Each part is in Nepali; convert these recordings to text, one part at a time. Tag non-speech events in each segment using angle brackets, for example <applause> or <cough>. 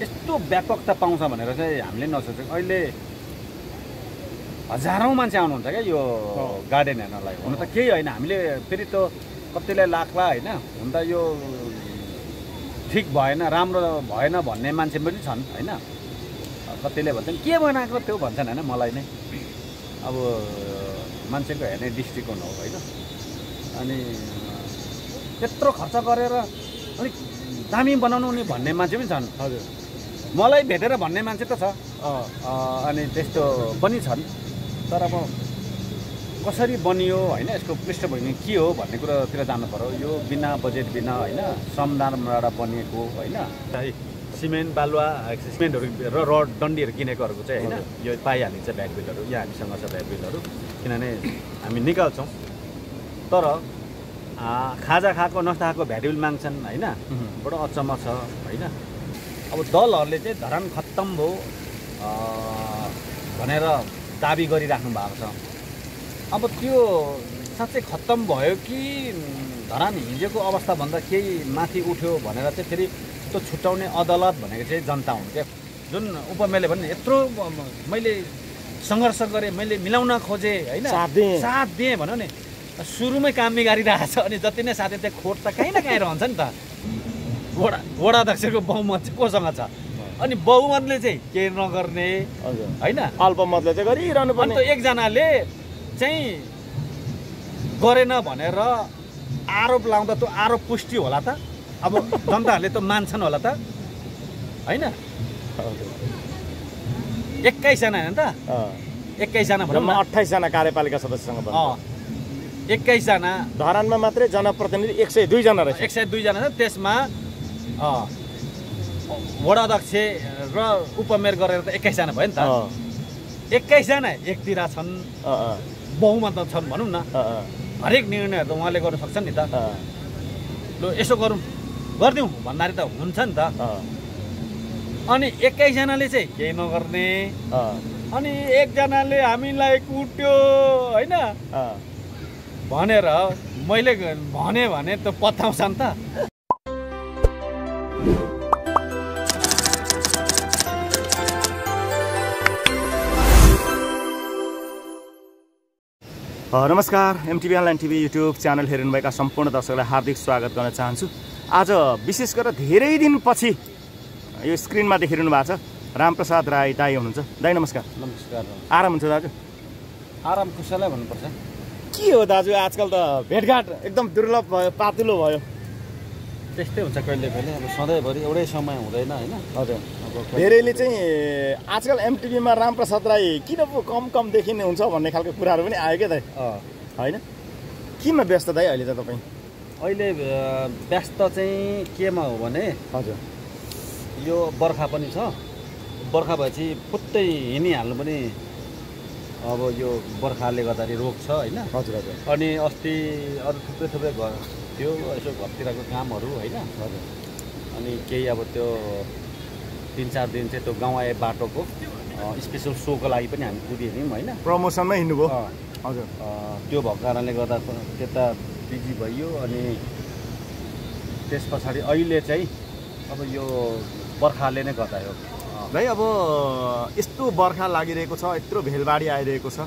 यस्तो व्यापकता पाउँछ भनेर चाहिँ हामीले नसोचेको अहिले हजारौँ मान्छे आउनुहुन्छ क्या यो गार्डन हेर्नलाई। हुन त केही होइन। हामीले फेरि त्यो कतिलाई लाग्ला होइन। हुन त यो ठिक भएन राम्रो भएन भन्ने मान्छे पनि छन् होइन। कतिले भन्छन् के बनाएको त्यो? भन्छन् होइन मलाई नै। अब मान्छेको हेर्ने दृष्टिकोण हो होइन। अनि त्यत्रो खर्च गरेर अलिक दामी बनाउनु नि भन्ने मान्छे पनि छन्। हजुर। मलाई भेटेर भन्ने मान्छे त छ। अनि त्यस्तो पनि छन्। तर अब कसरी बनियो होइन यसको पृष्ठभूमि के हो भन्ने कुरोतिर जानु पऱ्यो यो बिना बजेट बिना होइन श्रमदानबाट बनिएको होइन। सिमेन्ट बालुवा सिमेन्टहरू र रड डन्डीहरू किनेकोहरूको चाहिँ होइन यो पाइहालिन्छ ब्याग बिलहरू यहाँ हामीसँग छ ब्याग बिलहरू। किनभने हामी निकाल्छौँ तर आ, खाजा खाएको नस्ता खाएको भ्याट बिल माग्छन् होइन। बडो अचम्म छ होइन। अब दलहरूले चाहिँ धरान खत्तम भयो भनेर दाबी गरिराख्नु भएको छ। अब त्यो साँच्चै खत्तम भयो कि धरान हिजोको अवस्थाभन्दा केही माथि उठ्यो भनेर चाहिँ फेरि त्यो छुट्याउने अदालत भनेको चाहिँ जनता हुन् क्या। जुन उपमेयरले भने यत्रो मैले सङ्घर्ष गरेँ मैले मिलाउन खोजेँ होइन? साथ दिएँ। साथ दिएँ भनौँ नि। सुरुमै काम बिगारिरहेको छ अनि जति नै साथी त्यो खोट त कहीँ न कहीँ रहन्छ नि त। वडा वडा अध्यक्षको बहुमत चाहिँ कोसँग छ? अनि बहुमतले चाहिँ केही नगर्ने होइन? अल्पमतले चाहिँ गरिरहनु पर्ने। एकजनाले चाहिँ गरेन भनेर आरोप लाउँदा त्यो आरोप पुष्टि होला त? अब जनताहरूले त मान्छन् होला त। होइन। एक्काइसजना होइन त। एक्काइसजना भनौँ अठाइसजना कार्यपालिका सदस्यसँग एक्काइसजना। धरानमा मात्रै जनप्रतिनिधि एक सय दुईजना रहेछ। एक सय दुईजना छ। त्यसमा वडा अध्यक्ष र उपमेयर गरेर त एक्काइसजना भयो नि त। एक्काइसजना एकतिर छन्। बहुमतमा छन् भनौँ न। हरेक निर्णयहरू त उहाँले गर्न सक्छन् नि त। लु यसो गरौँ। गरिदिउँ भन्दाखेरि त हुन्छ नि त। अनि एक्काइसजनाले चाहिँ केही नगर्ने। अनि एकजनाले हामीलाई कुट्यो होइन। भनेर मैले भने भने त पत्याउँछ नि त। नमस्कार MTV online TV YouTube channel हेर्नुभएका सम्पूर्ण दर्शकलाई हार्दिक स्वागत गर्न चाहन्छु। आज विशेष गरेर धेरै दिनपछि यो स्क्रिनमा देखिरहनु भएको छ रामप्रसाद राई दाई हुनुहुन्छ। दाई नमस्कार। नमस्कार। आराम हुन्छ दाजु? आराम कुशलै भन्नुपर्छ? के हो दाजु आजकल त भेटघाट एकदम दुर्लभ भयो पातुलो भयो। त्यस्तै हुन्छ कहिले कहिले अब सधैँभरि एउटै समय हुँदैन होइन? हजुर। धेरैले चाहिँ आजकल एमटिभीमा रामप्रसाद राई किन पो कम कम देखिने हुन्छ भन्ने खालको कुराहरू पनि आयो क्या दाइ? होइन? केमा व्यस्त दाइ अहिले त तपाईँ? अहिले व्यस्त चाहिँ केमा हो भने हजुर। यो बर्खा पनि छ। बर्खा भएपछि फुत्तै हिँडिहाल्नु पनि अब यो बर्खाले गर्दाखेरि रोग छ होइन? हजुर हजुर। अनि अस्ति अरू थुप्रै थुप्रै घर थियो यसो घरतिरको कामहरू होइन? हजुर। अनि केही अब त्यो तिन चार दिन चाहिँ त्यो गाउँ आए बाटोको स्पेसल सोको लागि पनि हामी कुदियौँ होइन। प्रमोसनमै हिँड्नुभयो? हजुर। त्यो भएको कारणले गर्दा त्यता बिजी भइयो अनि त्यस पछाडि अहिले चाहिँ अब यो बर्खाले नै गर्दा अँ, भाइ अब यस्तो बर्खा लागिरहेको छ यत्रो भेलबाडी आइरहेको छ।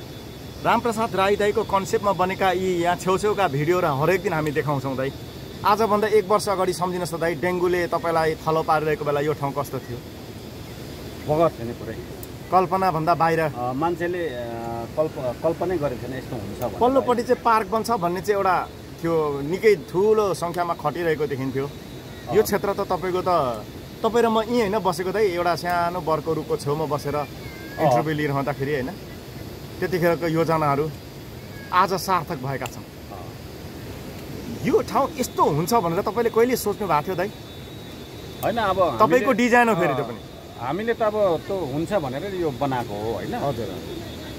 रामप्रसाद राई दाईको कन्सेप्टमा बनेका यी यहाँ छेउछेउका भिडियोहरू हरेक दिन हामी देखाउँछौँ दाई। आजभन्दा एक वर्ष अगाडि सम्झिनुहोस् त दाई डेङ्गुले तपाईँलाई थलो पारिरहेको बेला यो ठाउँ कस्तो थियो? बगर थियो नि पुरै। कल्पनाभन्दा बाहिर। मान्छेले कल्प कल्पनै गरेको थिएन यस्तो हुन्छ। पल्लोपट्टि चाहिँ पार्क बन्छ भन्ने चाहिँ एउटा थियो निकै ठुलो सङ्ख्यामा खटिरहेको देखिन्थ्यो। यो क्षेत्र त तपाईँको त तपाईँ र म यहीँ होइन बसेको दाइ एउटा सानो बर्को रुखको छेउमा बसेर इन्टरभ्यू लिइरहँदाखेरि होइन त्यतिखेरको योजनाहरू आज सार्थक भएका छन्। यो ठाउँ यस्तो हुन्छ भनेर तपाईँले कहिले सोच्नु भएको थियो दाइ? होइन अब तपाईँको डिजाइन हो फेरि त्यो पनि। हामीले त अब त्यो हुन्छ भनेर यो बनाएको हो होइन? हजुर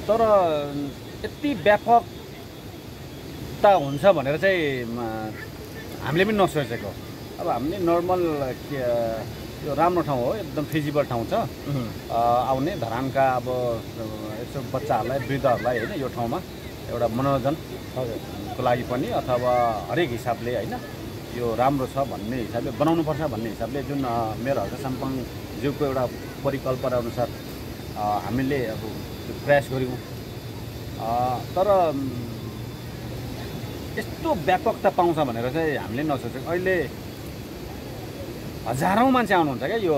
तर यति व्यापकता हुन्छ भनेर चाहिँ हामीले पनि नसोचेको। अब हामीले नर्मल के यो राम्रो ठाउँ हो एकदम फिजिबल ठाउँ छ। आउने धरानका अब यसो बच्चाहरूलाई वृद्धहरूलाई होइन यो ठाउँमा एउटा मनोरञ्जन हजुर। को लागि पनि अथवा हरेक हिसाबले होइन यो राम्रो छ भन्ने हिसाबले बनाउनुपर्छ भन्ने हिसाबले जुन हल्का साम्पाङ ज्यूको एउटा परिकल्पना अनुसार हामीले अब प्रयास गऱ्यौँ। तर यस्तो व्यापकता पाउँछ भनेर चाहिँ हामीले नसोचेको। अहिले हजारौँ मान्छे आउनुहुन्छ क्या यो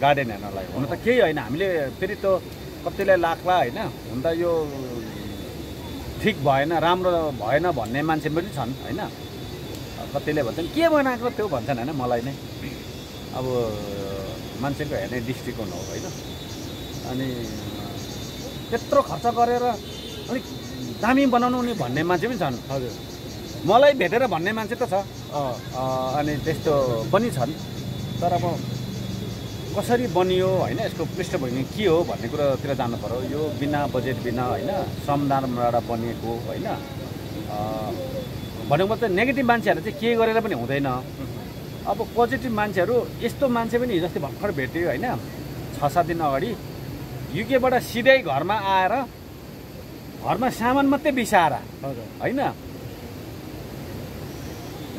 गार्डन हेर्नलाई। हुन त केही होइन। हामीले फेरि त्यो कतिलाई लाग्ला होइन। हुन त यो ठिक भएन राम्रो भएन भन्ने मान्छे पनि छन् होइन। कतिले भन्छन् के बनाएको त्यो? भन्छन् होइन मलाई नै। अब मान्छेको हेर्ने दृष्टिकोण हो होइन? अनि त्यत्रो खर्च गरेर अलिक दामी बनाउनु नि भन्ने मान्छे पनि छन्। हजुर। मलाई भेटेर भन्ने मान्छे त छ। अनि त्यस्तो पनि छन्। तर अब कसरी बनियो होइन? यसको पृष्ठभूमि के हो भन्ने कुरातिर जानु पऱ्यो यो बिना बजेट बिना होइन? श्रमदानबाट बनिएको होइन? भनेको मतलब नेगेटिभ मान्छेहरू चाहिँ के गरेर पनि हुँदैन। अब पोजिटिभ मान्छेहरू यस्तो मान्छे पनि हिजो अस्ति भर्खर भेट्यो होइन छ सात दिन अगाडि युकेबाट सिधै घरमा आएर घरमा सामान मात्रै बिसाएर होइन?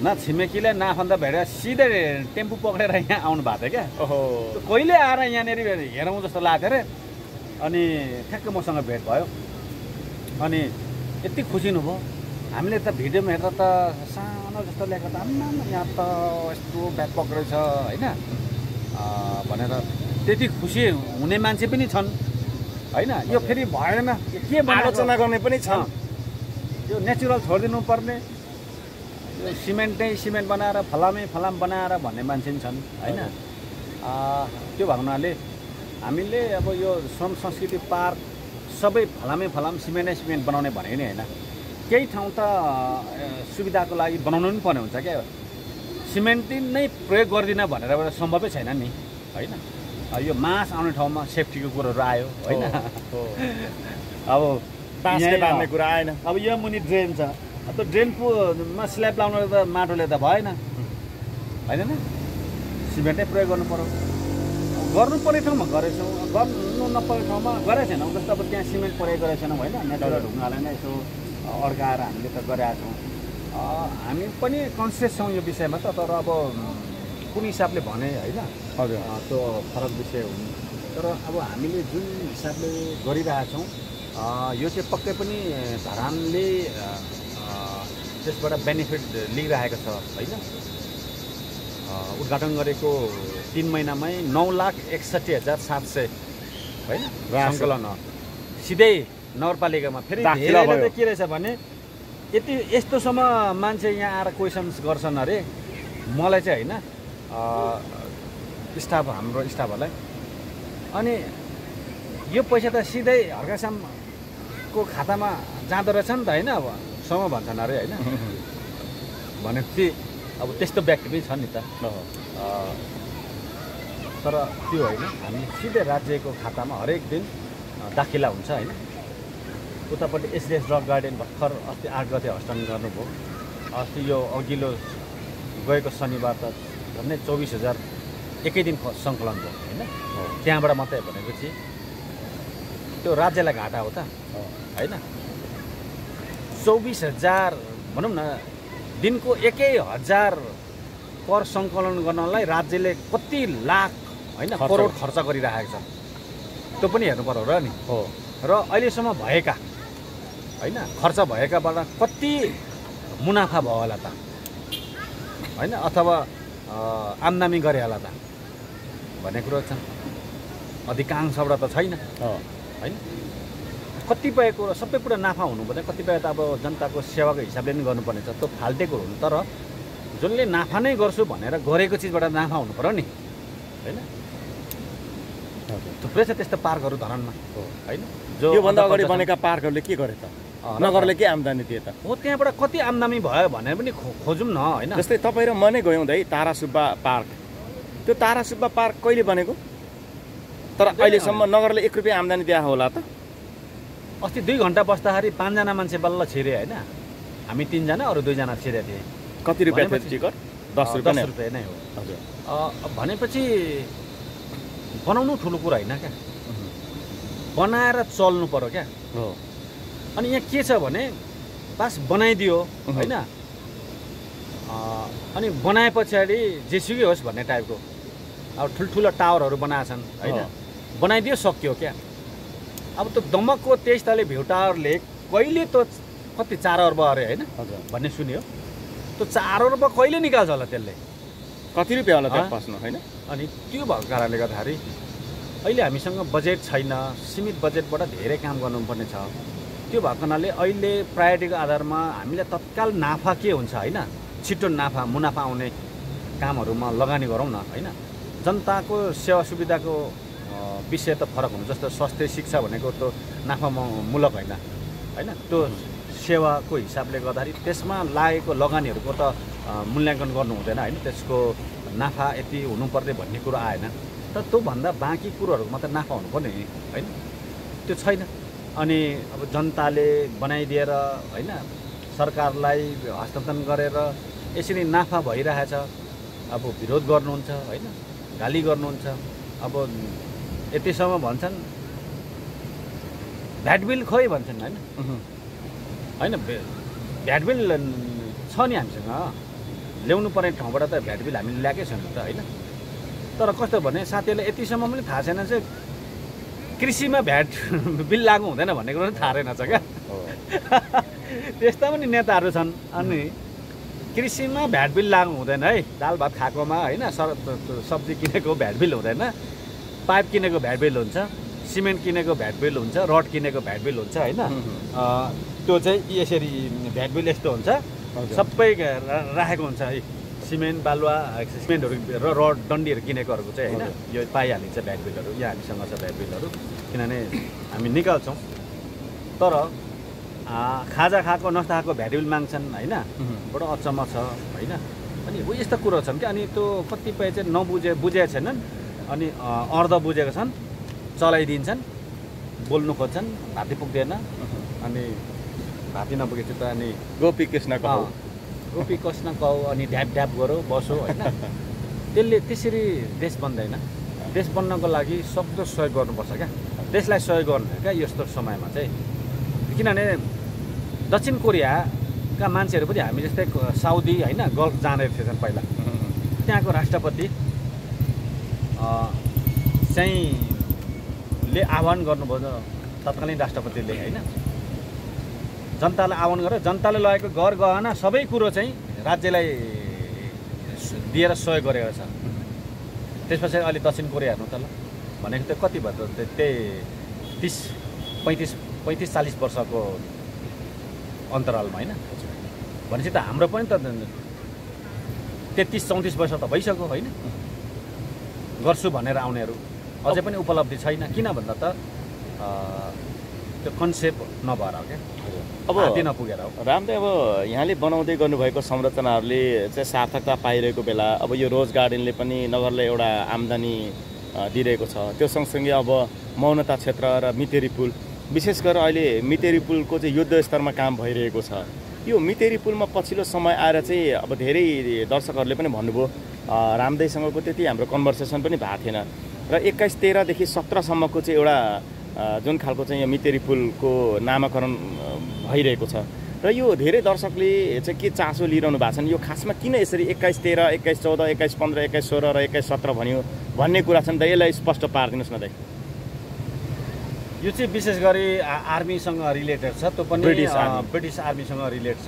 न छिमेकीले नाफन्दा भेटेर सिधै टेम्पो पक्रेर यहाँ आउनु भएको थियो क्या। ओहो। कहिले आएर यहाँनिर हेरौँ जस्तो लाग्थ्यो अरे अनि ठ्याक्कै मसँग भेट भयो। अनि यति खुसी हुनुभयो। हामीले त भिडियोमा हेर्दा त सानो जस्तो ल्याएको त आम्मा यहाँ त यस्तो व्यापक रहेछ होइन? भनेर त्यति खुसी हुने मान्छे पनि छन् होइन? यो फेरि भएन के? आलोचना गर्ने पनि छ यो नेचुरल छोडिदिनु पर्ने। यो सिमेन्टै सिमेन्ट बनाएर फलामै फलाम बनाएर भन्ने मान्छे पनि छन् होइन? त्यो भएको हुनाले हामीले अब यो श्रम संस्कृति पार्क सबै फलामै फलाम सिमेन्टै सिमेन्ट बनाउने भनेको नि होइन। केही ठाउँ त सुविधाको लागि बनाउनु पनि पर्ने हुन्छ क्या। सिमेन्ट नै प्रयोग गर्दिनँ भनेर एउटा सम्भवै छैन नि होइन? यो मास आउने ठाउँमा सेफ्टीको कुरोहरू आयो होइन? <laughs> अब बाँसले बाँध्ने कुरा आएन। अब यो मुनि ड्रेन छ। त्यो ड्रेनमा स्ल्याब लाउनु त माटोले त भएन। होइन नि? सिमेन्टै प्रयोग गर्नु पऱ्यो गर्नु पर्ने ठाउँमा गरेछौँ। गर्नु नपर्ने ठाउँमा गरेको छैनौँ। जस्तो अब त्यहाँ सिमेन्ट प्रयोग गरेको छैनौँ होइन नेचुरल ढुङ्गालाई नै यसो अड्काएर हामीले त गरेका छौँ। हामी पनि कन्सियस छौँ यो विषयमा त तर अब कुन हिसाबले भने होइन। हजुर। त्यो फरक विषय हुन् तर अब हामीले जुन हिसाबले गरिरहेछौँ यो चाहिँ पक्कै पनि धरानले त्यसबाट बेनिफिट लिइरहेको छ होइन? उद्घाटन गरेको तिन महिनामै नौ लाख एकसट्ठी हजार सात सय होइन। सङ्कलन। सिधै नगरपालिकामा फेरि धेरैले। त के रहेछ भने यति यस्तोसम्म मान्छे यहाँ आएर क्वेसन्स गर्छन् अरे मलाई चाहिँ होइन स्टाफ हाम्रो स्टाफहरूलाई अनि यो पैसा त सिधै हर्कासामको खातामा जाँदो रहेछ नि त होइन अब सम भन्छन् अरे होइन। <laughs> भनेपछि अब त्यस्तो व्यक्ति पनि छन् नि त। तर त्यो होइन हामी सिधै राज्यको खातामा हरेक दिन दाखिला हुन्छ होइन। उतापट्टि एसडिएस रक गार्डन भर्खर अस्ति आठ गते हस्तान्तरण गर्नुभयो। अस्ति यो अघिल्लो गएको शनिबार त झन्डै चौबिस हजार एकै दिन सङ्कलन भयो होइन? त्यहाँबाट मात्रै भनेपछि त्यो राज्यलाई घाटा हो त होइन? चौबिस हजार भनौँ न दिनको एकै हजार कर सङ्कलन गर्नलाई राज्यले कति लाख होइन करोड। खर्च गरिरहेको छ। त्यो पनि हेर्नु पर्यो र नि। हो। र अहिलेसम्म भएका होइन खर्च भएकाबाट कति मुनाफा भयो होला त? होइन अथवा अँ, आम्दानी गरे होला त? भन्ने कुरो छ। अधिकांशबाट त छैन। होइन? कतिपय कुरो सबै कुरा नाफा हुनुपर्छ कतिपय त अब जनताको सेवाको हिसाबले पनि गर्नुपर्ने छ। त्यो फाल्टेको हुनु तर जसले नाफा नै गर्छु भनेर गरेको चिजबाट नाफा हुनु पऱ्यो नि। होइन? थुप्रै छ त्यस्तो पार्कहरू धरानमा। हो। होइन? योभन्दा अगाडि बनेका पार्कहरूले के गरे त? नगरले के आम्दानी दिए त? हो त्यहाँबाट कति आम्दानी भयो भनेर पनि खोजौँ न होइन? जस्तै तपाईँ र म नै गयौँ है तारा सुब्बा पार्क। त्यो तारा सुब्बा पार्क कहिले बनेको? तर अहिलेसम्म नगरले एक रुपियाँ आम्दानी दिए होला त। अस्ति दुई घन्टा बस्दाखेरि पाँचजना मान्छे बल्ल छिरे होइन? हामी तिनजना अरू दुईजना छिरे थिए। कति रुपियाँ थियो टिकट दस रुपियाँ। रुपियाँ नै हो। हजुर। भनेपछि बनाउनु ठुलो कुरा होइन क्या। बनाएर चल्नु पऱ्यो क्या। हो। अनि यहाँ के छ भने पास बनाइदियो। होइन? अनि बनाए पछाडि जेसुकै होस् भन्ने टाइपको अब ठुल्ठुलो टावरहरू बनाएछन् होइन। बनाइदियो सक्यो क्या? अब त्यो दमकको तेइस तले भ्यू टावरले कहिले त कति चार अर्ब अरे होइन? भन्ने सुन्यो। त्यो चार अर्ब कहिले निकाल्छ होला त्यसले? कति रुपियाँ होला त्यहाँ? पस्नु होइन? अनि त्यो भएको कारणले गर्दाखेरि अहिले हामीसँग बजेट छैन सीमित बजेटबाट धेरै काम गर्नुपर्ने छ। त्यो भएको हुनाले अहिले प्रायोरिटीको आधारमा हामीले तत्काल नाफा के हुन्छ होइन? छिटो नाफा मुनाफा आउने कामहरूमा लगानी गरौँ न होइन? जनताको सेवा सुविधाको विषय त फरक हुन्छ जस्तो स्वास्थ्य शिक्षा भनेको त नाफा मूलक होइन होइन? त्यो सेवाको हिसाबले गर्दाखेरि त्यसमा लागेको लगानीहरूको त मूल्याङ्कन गर्नु हुँदैन होइन? त्यसको नाफा यति हुनुपर्ने भन्ने कुरो आएन। तर त्योभन्दा बाँकी कुरोहरूको मात्रै नाफा हुनुपर्ने होइन? त्यो छैन। अनि अब जनताले बनाइदिएर होइन सरकारलाई हस्तान्तरण गरेर यसरी नाफा भइरहेछ। अब विरोध गर्नुहुन्छ होइन? गाली गर्नुहुन्छ। अब यतिसम्म भन्छन् भ्याट बिल खोइ भन्छन् होइन? होइन भ्याट बिल छ नि हामीसँग। ल्याउनु पर्ने ठाउँबाट त भ्याट बिल हामीले ल्याएकै छैन त होइन? तर कस्तो भने साथीहरूलाई यतिसम्म पनि थाहा छैन चाहिँ कृषिमा भ्याट <laughs> बिल लागु हुँदैन भन्ने कुरो पनि थाहा रहेनछ क्या। <laughs> त्यस्ता पनि नेताहरू छन्। अनि कृषिमा भ्याट बिल लागु हुँदैन है। दाल भात खाएकोमा होइन सर सब्जी किनेको भ्याट बिल हुँदैन। पाइप किनेको भ्याट बिल हुन्छ सिमेन्ट किनेको भ्याट बिल हुन्छ रड किनेको भ्याट बिल हुन्छ होइन। त्यो चाहिँ यसरी भ्याट बिल यस्तो हुन्छ। सबै राखेको हुन्छ है। सिमेन्ट बालुवा सिमेन्टहरू र रड डन्डीहरू किनेकोहरूको चाहिँ होइन यो पाइहालिन्छ भ्याट बिलहरू यहाँ हामीसँग छ भ्याट बिलहरू किनभने हामी निकाल्छौँ। तर खाजा खाएको नस्ता खाएको भ्याट बिल माग्छन् होइन? बडो अचम्म छ होइन? अनि उ यस्ता कुरो छन् क्या अनि त्यो कतिपय चाहिँ नबुझे बुझेका छैनन् अनि अर्ध बुझेका छन् चलाइदिन्छन् बोल्नु खोज्छन् भाती पुग्दैन अनि भाती नपुगेपछि त अनि गोपी कृष्ण रोपी कस्न कौ अनि ढ्याप ढ्याप गरौ बसो होइन? त्यसले त्यसरी देश बन्दैन। देश बन्नको लागि सक्दो सहयोग गर्नुपर्छ क्या। देशलाई सहयोग गर्नु क्या यस्तो समयमा चाहिँ। किनभने दक्षिण कोरियाका मान्छेहरू पनि हामी जस्तै साउदी होइन गल्फ जाने थिएछन् पहिला। त्यहाँको राष्ट्रपति चाहिँ ले आह्वान गर्नुभयो तत्कालीन राष्ट्रपतिले होइन? जनतालाई आह्वान गरेर जनताले लगेको घर गहना सबै कुरो चाहिँ राज्यलाई दिएर सहयोग गरेको छ। त्यसपछि अहिले दक्षिण कोरिया हेर्नु त ल। भनेको त कति भयो त? त्यो- त्यही तिस पैँतिस पैँतिस चालिस वर्षको अन्तरालमा होइन? भनेपछि त हाम्रो पनि त तेत्तिस चौतिस वर्ष त भइसक्यो होइन? गर्छु भनेर आउनेहरू अझै पनि उपलब्धि छैन। किन भन्दा त त्यो कन्सेप्ट नभएर क्या अब नपुगेर हो। रामले अब यहाँले बनाउँदै गर्नुभएको संरचनाहरूले चाहिँ सार्थकता पाइरहेको बेला अब यो रोज गार्डनले पनि नगरलाई एउटा आम्दानी दिइरहेको छ। त्यो सँगसँगै अब मौनता क्षेत्र र मितेरी पुल विशेष गरेर अहिले मितेरी पुलको चाहिँ युद्ध स्तरमा काम भइरहेको छ। यो मितेरी पुलमा पछिल्लो समय आएर चाहिँ अब धेरै दर्शकहरूले पनि भन्नुभयो अ, रामदेवसँगको त्यति हाम्रो कन्भर्सेसन पनि भएको थिएन। र एक्काइस तेह्रदेखि सत्रसम्मको चाहिँ एउटा जुन खालको चाहिँ यो मितेरी पुलको नामाकरण भइरहेको छ। र यो धेरै दर्शकले चाहिँ के चासो लिइरहनु भएको छन् यो खासमा किन यसरी एक्काइस तेह्र एक्काइस चौध एक्काइस पन्ध्र एक्काइस सोह्र र एक्काइस सत्र भन्यो भन्ने कुरा छ नि त यसलाई स्पष्ट पारिदिनुहोस् न दाइ। यो चाहिँ विशेष गरी आर्मीसँग रिलेटेड छ त्यो पनि ब्रिटिस आर्मीसँग रिलेट छ।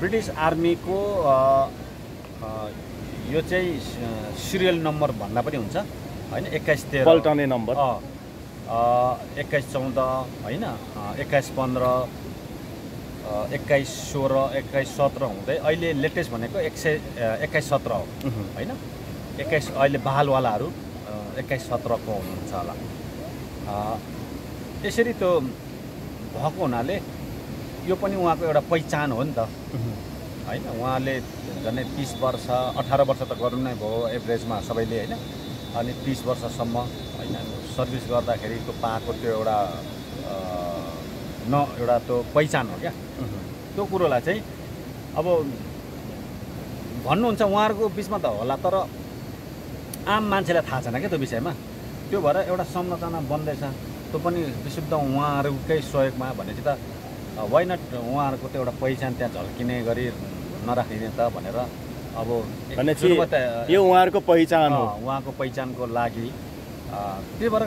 ब्रिटिस आर्मीको यो चाहिँ सिरियल नम्बर भन्दा पनि हुन्छ। होइन एक्काइस तेह्र। पल्टने नम्बर। एक्काइस चौध होइन? एक्काइस पन्ध्र एक्काइस सोह्र एक्काइस सत्र हुँदै अहिले लेटेस्ट भनेको एक सय एक्काइस सत्र हो। होइन? एक्काइस अहिले बहालवालाहरू एक्काइस सत्रको हुनुहुन्छ होला। यसरी त्यो भएको हुनाले यो पनि उहाँको एउटा पहिचान हो नि त। होइन? उहाँले झन्डै तिस वर्ष अठार वर्ष त गर्नु नै भयो एभरेजमा सबैले होइन? अनि तिस वर्षसम्म होइन? सर्भिस गर्दाखेरि त्यो पाएको त्यो एउटा न एउटा त्यो पहिचान हो क्या? त्यो कुरोलाई चाहिँ अब भन्नुहुन्छ उहाँहरूको बिचमा त होला तर आम मान्छेलाई थाहा छैन क्या त्यो विषयमा। त्यो भएर एउटा संरचना बन्दैछ। त्यो पनि विशुद्ध उहाँहरूकै सहयोगमा भनेपछि त वाइ नट उहाँहरूको त्यो एउटा पहिचान त्यहाँ झल्किने गरी नराखिने त भनेर अब यो उहाँहरूको पहिचान हो। उहाँको पहिचानको लागि त्यही भएर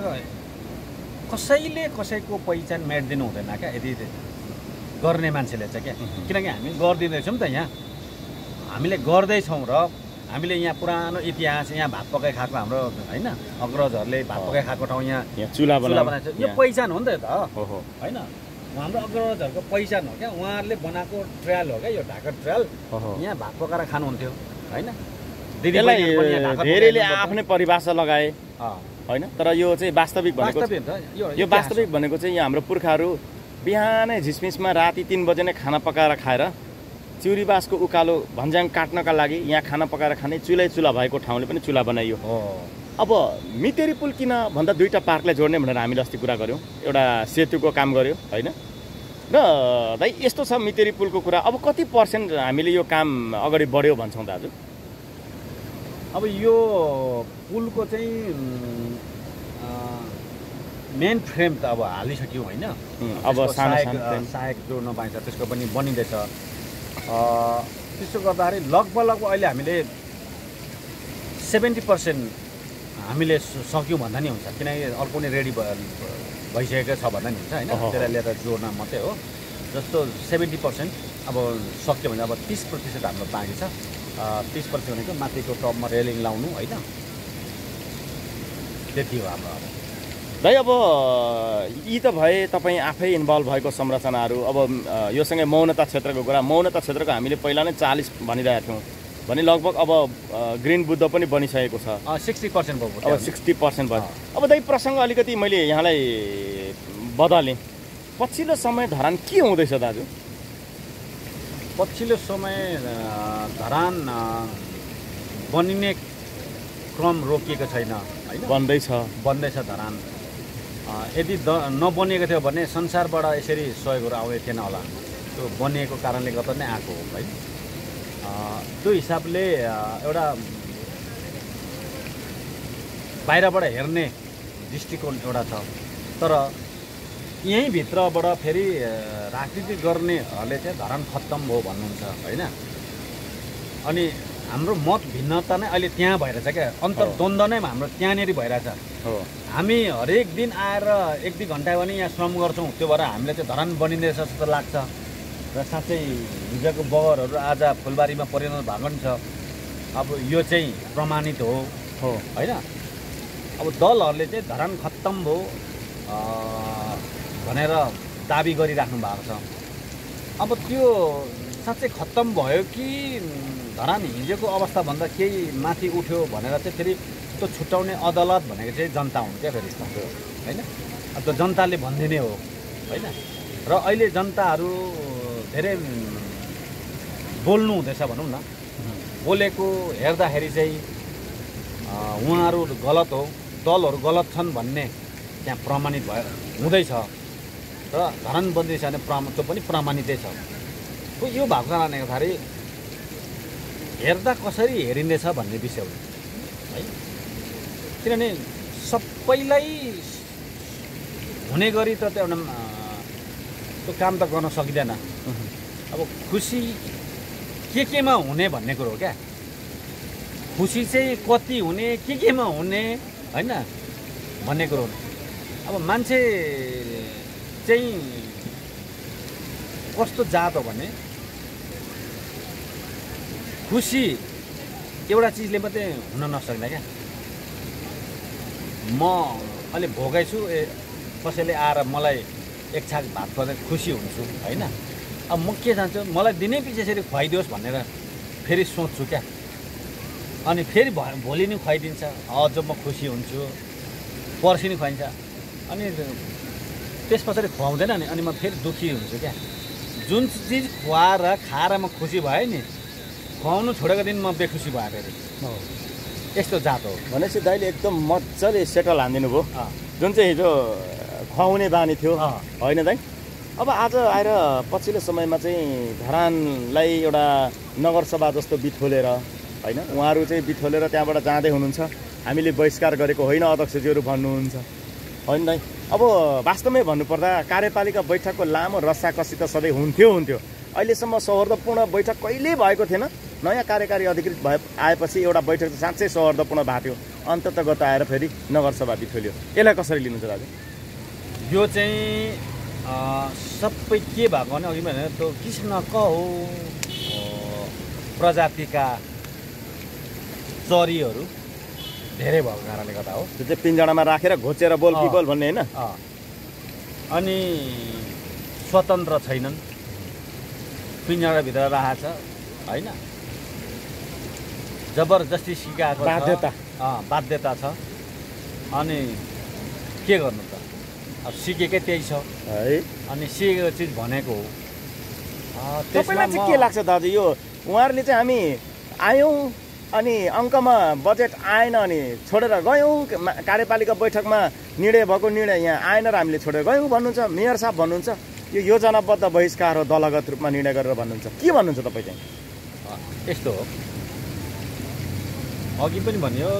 कसैले कसैको पहिचान मेटिदिनु हुँदैन क्या? यदि गर्ने मान्छेले चाहिँ क्या? किनकि हामी गरिदिँदैछौँ त यहाँ। हामीले गर्दैछौँ र हामीले यहाँ पुरानो इतिहास यहाँ भात पकाइ खाएको हाम्रो होइन अग्रजहरूले भात पकाइ खाएको ठाउँ यहाँ यहाँ चुला चुला बनाएको यो। पहिचान हो नि त यो त। होइन? हाम्रो अग्रजहरूको पहिचान हो क्या? उहाँहरूले बनाएको ट्रायल हो क्या? यो ढाका ट्रायल। यहाँ भात पकाएर खानुहुन्थ्यो। होइन? धेरैले आफ्नै परिभाषा लगाए। होइन? तर यो चाहिँ वास्तविक भनेको यो वास्तविक भनेको चाहिँ यो हाम्रो पुर्खाहरू बिहानै झिसमिसमा राति तिन बजे नै खाना पकाएर खाएर चिउरी बाँसको उकालो भन्ज्याङ काट्नका लागि यहाँ खाना पकाएर खाने चुलै चुला भएको ठाउँले पनि चुला बनाइयो। हो। अब मितेरी पुल किन भन्दा दुईवटा पार्कलाई जोड्ने भनेर हामीले अस्ति कुरा गऱ्यौँ। एउटा सेतुको काम गऱ्यो होइन? र दाइ यस्तो छ मितेरी पुलको कुरा। अब कति पर्सेन्ट हामीले यो काम अगाडि बढ्यो भन्छौँ दाजु? अब यो पुलको चाहिँ मेन फ्रेम त अब हालिसक्यो होइन। अब सहायक। सहायक जोड्न पाइन्छ त्यसको पनि बनिँदैछ। त्यसो गर्दाखेरि लगभग लगभग अहिले हामीले सेभेन्टी पर्सेन्ट हामीले सक्यौँ भन्दा नि हुन्छ। किनकि अर्को नै रेडी भइसकेको छ भन्दा नि हुन्छ होइन। त्यसलाई लिएर जोड्न मात्रै हो। जस्तो सेभेन्टी पर्सेन्ट अब सक्यो भने अब तिस प्रतिशत हाम्रो बाँकी छ। तिस प्रतिशत भनेको माथिको टपमा रेलिङ लाउनु होइन? त्यति हो हाम्रो अब। दाइ अब यी त भए तपाईँ आफै इन्भल्भ भएको संरचनाहरू अब योसँगै मौनता क्षेत्रको कुरा मौनता क्षेत्रको हामीले पहिला नै चालिस भनिरहेका थियौँ। भने लगभग अब ग्रिन बुद्ध पनि बनिसकेको छ। सिक्सटी पर्सेन्ट भयो अब सिक्सटी पर्सेन्ट भयो। अब दाइ प्रसङ्ग अलिकति मैले यहाँलाई बदलेँ। पछिल्लो समय धरान के हुँदैछ दाजु? पछिल्लो समय धरान बनिने क्रम रोकिएको छैन होइन? बन्दैछ। बन्दैछ धरान। यदि द नबनिएको थियो भने संसारबाट यसरी सहयोगहरू आउने थिएन होला। त्यो बनिएको कारणले गर्दा नै आएको हो है? त्यो हिसाबले एउटा बाहिरबाट हेर्ने दृष्टिकोण एउटा छ। तर यहीँभित्रबाट फेरि राजनीति गर्नेहरूले चाहिँ धरान खत्तम हो भन्नुहुन्छ होइन? अनि हाम्रो मत भिन्नता नै अहिले त्यहाँ भइरहेछ क्या। अन्तर्द्वन्द्व नै हाम्रो त्यहाँनिर भइरहेछ। हो। हामी हरेक दिन आएर एक दुई घन्टा पनि यहाँ श्रम गर्छौँ त्यो भएर हामीले चाहिँ धरान बनिँदैछ जस्तो लाग्छ। र साँच्चै हिजोको बगरहरू आज फुलबारीमा परिणत भएको नि छ। अब यो चाहिँ प्रमाणित हो। होइन? अब दलहरूले चाहिँ धरान खत्तम भयो। भनेर दाबी गरिराख्नु भएको छ। अब त्यो साँच्चै खत्तम भयो कि धरान हिजोको अवस्थाभन्दा केही माथि उठ्यो भनेर चाहिँ फेरि त्यो छुट्याउने अदालत भनेको चाहिँ जनता हुन् क्या फेरि। होइन? अब त्यो जनताले भनिदिने हो। होइन? र अहिले जनताहरू धेरै बोल्नु हुँदैछ भनौँ न। बोलेको हेर्दाखेरि चाहिँ उहाँहरू गलत हो। दलहरू गलत छन् भन्ने त्यहाँ प्रमाणित भएर हुँदैछ। र धरान बन्दैछ भने प्रम पनि प्रमाणितै छ। यो भएको कारणले गर्दाखेरि हेर्दा कसरी हेरिँदैछ भन्ने विषय हो। है? किनभने सबैलाई हुने गरी त त्यो एउटा त्यो काम त गर्न सकिँदैन। अब खुसी के केमा हुने भन्ने कुरो हो क्या? खुसी चाहिँ कति हुने के केमा हुने होइन भन्ने कुरो हो। अब मान्छे चाहिँ कस्तो जात हो भने खुसी एउटा चिजले मात्रै हुन नसक्ने क्या। म अहिले भोकै छु ए कसैले आएर मलाई एक छाक भात खुवाउँदा खुसी हुन्छु होइन? अब म के चाहन्छु मलाई दिनै पछि यसरी खुवाइदियोस् भनेर फेरि सोच्छु क्या। अनि फेरि भ भोलि नै खुवाइदिन्छ अझ म खुसी हुन्छु पर्सि नै खुवाइन्छ। अनि त्यस पछाडि खुवाउँदैन नि अनि म फेरि दुःखी हुन्छु क्या। जुन चिज खुवाएर खाएर म खुसी भएँ नि खुवाउनु छोडेको दिन म बेखुसी भएँ फेरि। यस्तो जात हो। भनेपछि दाइले एकदम मजाले सेटल हानिदिनु भयो। जुन चाहिँ हिजो खुवाउने बानी थियो। होइन दाइ? अब आज आएर पछिल्लो समयमा चाहिँ धरानलाई एउटा नगरसभा जस्तो बिथोलेर होइन? उहाँहरू चाहिँ बिथोलेर त्यहाँबाट जाँदै हुनुहुन्छ। हामीले बहिष्कार गरेको होइन अध्यक्षज्यूहरू भन्नुहुन्छ। होइन दाइ? अब वास्तवमै भन्नुपर्दा कार्यपालिका बैठकको लामो रस्साकसी त सधैँ हुन्थ्यो हुन्थ्यो। अहिलेसम्म सौहार्दपूर्ण बैठक कहिल्यै भएको थिएन? नयाँ कार्यकारी अधिकृत भए आएपछि एउटा बैठक चाहिँ साँच्चै सौहार्दपूर्ण भएको थियो। अन्ततगत आएर फेरि नगरसभा बिथोल्यो यसलाई कसरी लिनुहुन्छ दाजु यो चाहिँ सबै के भएको भने अघि भने त्यो क हो प्रजातिका चरीहरू। धेरै भएको कारणले गर्दा हो। त्यो चाहिँ पिन्जडामा राखेर घोचेर बोल। पिपल भन्ने होइन? अनि स्वतन्त्र छैनन्। पिँजडाभित्र राखेको छ होइन? जबरजस्ती सिकाएको बाध्यता। बाध्यता छ। अनि के गर्नु त? अब सिकेकै त्यही छ। है। अनि सिकेको चिज भनेको हो। तपाईँलाई चाहिँ के लाग्छ दाजु? यो उहाँहरूले चाहिँ हामी आयौँ। अनि अङ्कमा बजेट आएन अनि छोडेर गयौँ। कार्यपालिका बैठकमा निर्णय भएको निर्णय यहाँ आएन र हामीले छोडेर गयौँ भन्नुहुन्छ। मेयर साहब भन्नुहुन्छ यो योजनाबद्ध बहिष्कार हो दलगत रूपमा निर्णय गरेर भन्नुहुन्छ। के भन्नुहुन्छ तपाईँ चाहिँ यस्तो हो। अघि पनि भनियो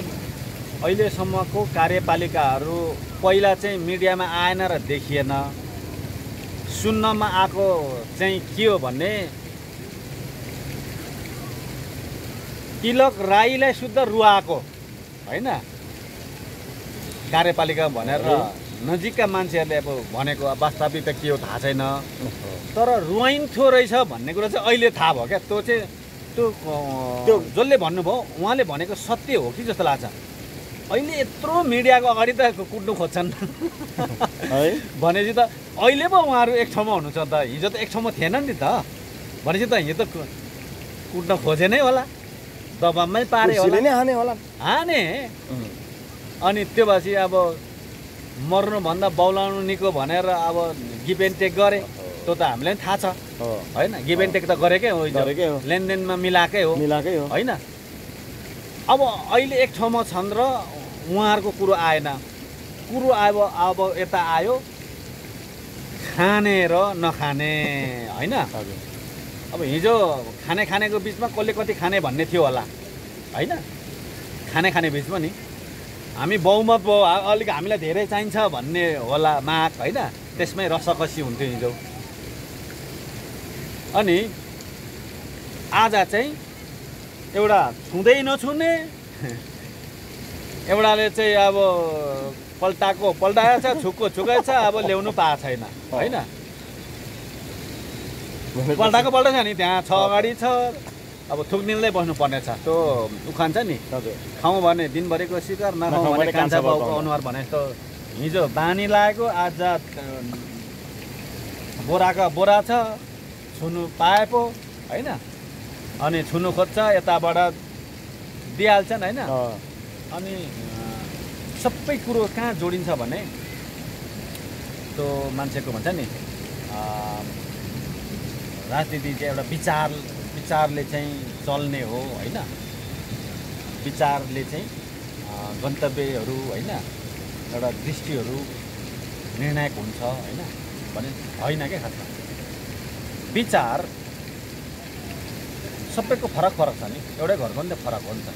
अहिलेसम्मको कार्यपालिकाहरू पहिला चाहिँ मिडियामा आएन र देखिएन। सुन्नमा आएको चाहिँ के हो भने तिलक राईलाई शुद्ध रुवाएको होइन? कार्यपालिका भनेर नजिकका मान्छेहरूले अब भनेको वास्तविक त के हो थाहा छैन। तर रुवाइन्थ्यो रहेछ भन्ने कुरो चाहिँ अहिले थाहा भयो क्या। त्यो चाहिँ त्यो त्यो- जसले भन्नुभयो उहाँले भनेको सत्य हो कि जस्तो लाग्छ। अहिले यत्रो मिडियाको अगाडि त कुट्नु खोज्छन्। है? <laughs> भनेपछि त अहिले पो उहाँहरू एक ठाउँमा हुनुहुन्छ त। हिजो त एक ठाउँमा थिएन नि त। भनेपछि त हिजो त कुट्न खोजे नै होला। दबाबमै पारे होला। नै हाने होला। हाने। अनि त्यो भएपछि अब मर्नुभन्दा बौलाउनु निको भनेर अब गिभ एन्ड टेक गरे त्यो त हामीलाई पनि थाहा छ। होइन? गिभ एन्ड टेक त गरेकै हो लेनदेनमा मिलाएकै हो। मिलाएकै हो। होइन? अब अहिले एक ठाउँमा छन् र उहाँहरूको कुरो आएन। कुरो अब अब यता आयो। खाने र नखाने। होइन? हजुर। अब हिजो खाने खानेको बिचमा कसले कति खाने भन्ने थियो होला होइन? खाने खाने बिचमा नि। हामी बहुमत भयो अलिक हामीलाई धेरै चाहिन्छ भन्ने होला माग होइन? त्यसमै रसकसी हुन्थ्यो हिजो। अनि आज चाहिँ एउटा छुँदै नछुने एउटाले चाहिँ अब पल्टाएको पल्टाएको छ छुक्को छुकै छ अब ल्याउनु पाएको छैन होइन? पल्टाएको पल्टा छ नि त्यहाँ छ अगाडि छ। अब थुक्निँदै बस्नुपर्ने छ। त्यो उखान छ नि। खाउँ भने दिनभरिको शिकार नखाउँ भने कान्छा बाउको अनुहार भने जस्तो। हिजो बानी लागेको आज बोराको बोरा छ छुनु पाए पो होइन? अनि छुनु खोज्छ यताबाट दिइहाल्छन् होइन? अनि सबै कुरो कहाँ जोडिन्छ भने त्यो मान्छेको भन्छ नि राजनीति चाहिँ एउटा विचार विचारले चाहिँ चल्ने हो होइन? विचारले चाहिँ गन्तव्यहरू होइन? एउटा दृष्टिहरू निर्णायक हुन्छ होइन? भने होइन क्या खासमा? विचार सबैको फरक फरक छ नि। एउटै घरको नि त फरक हो नि त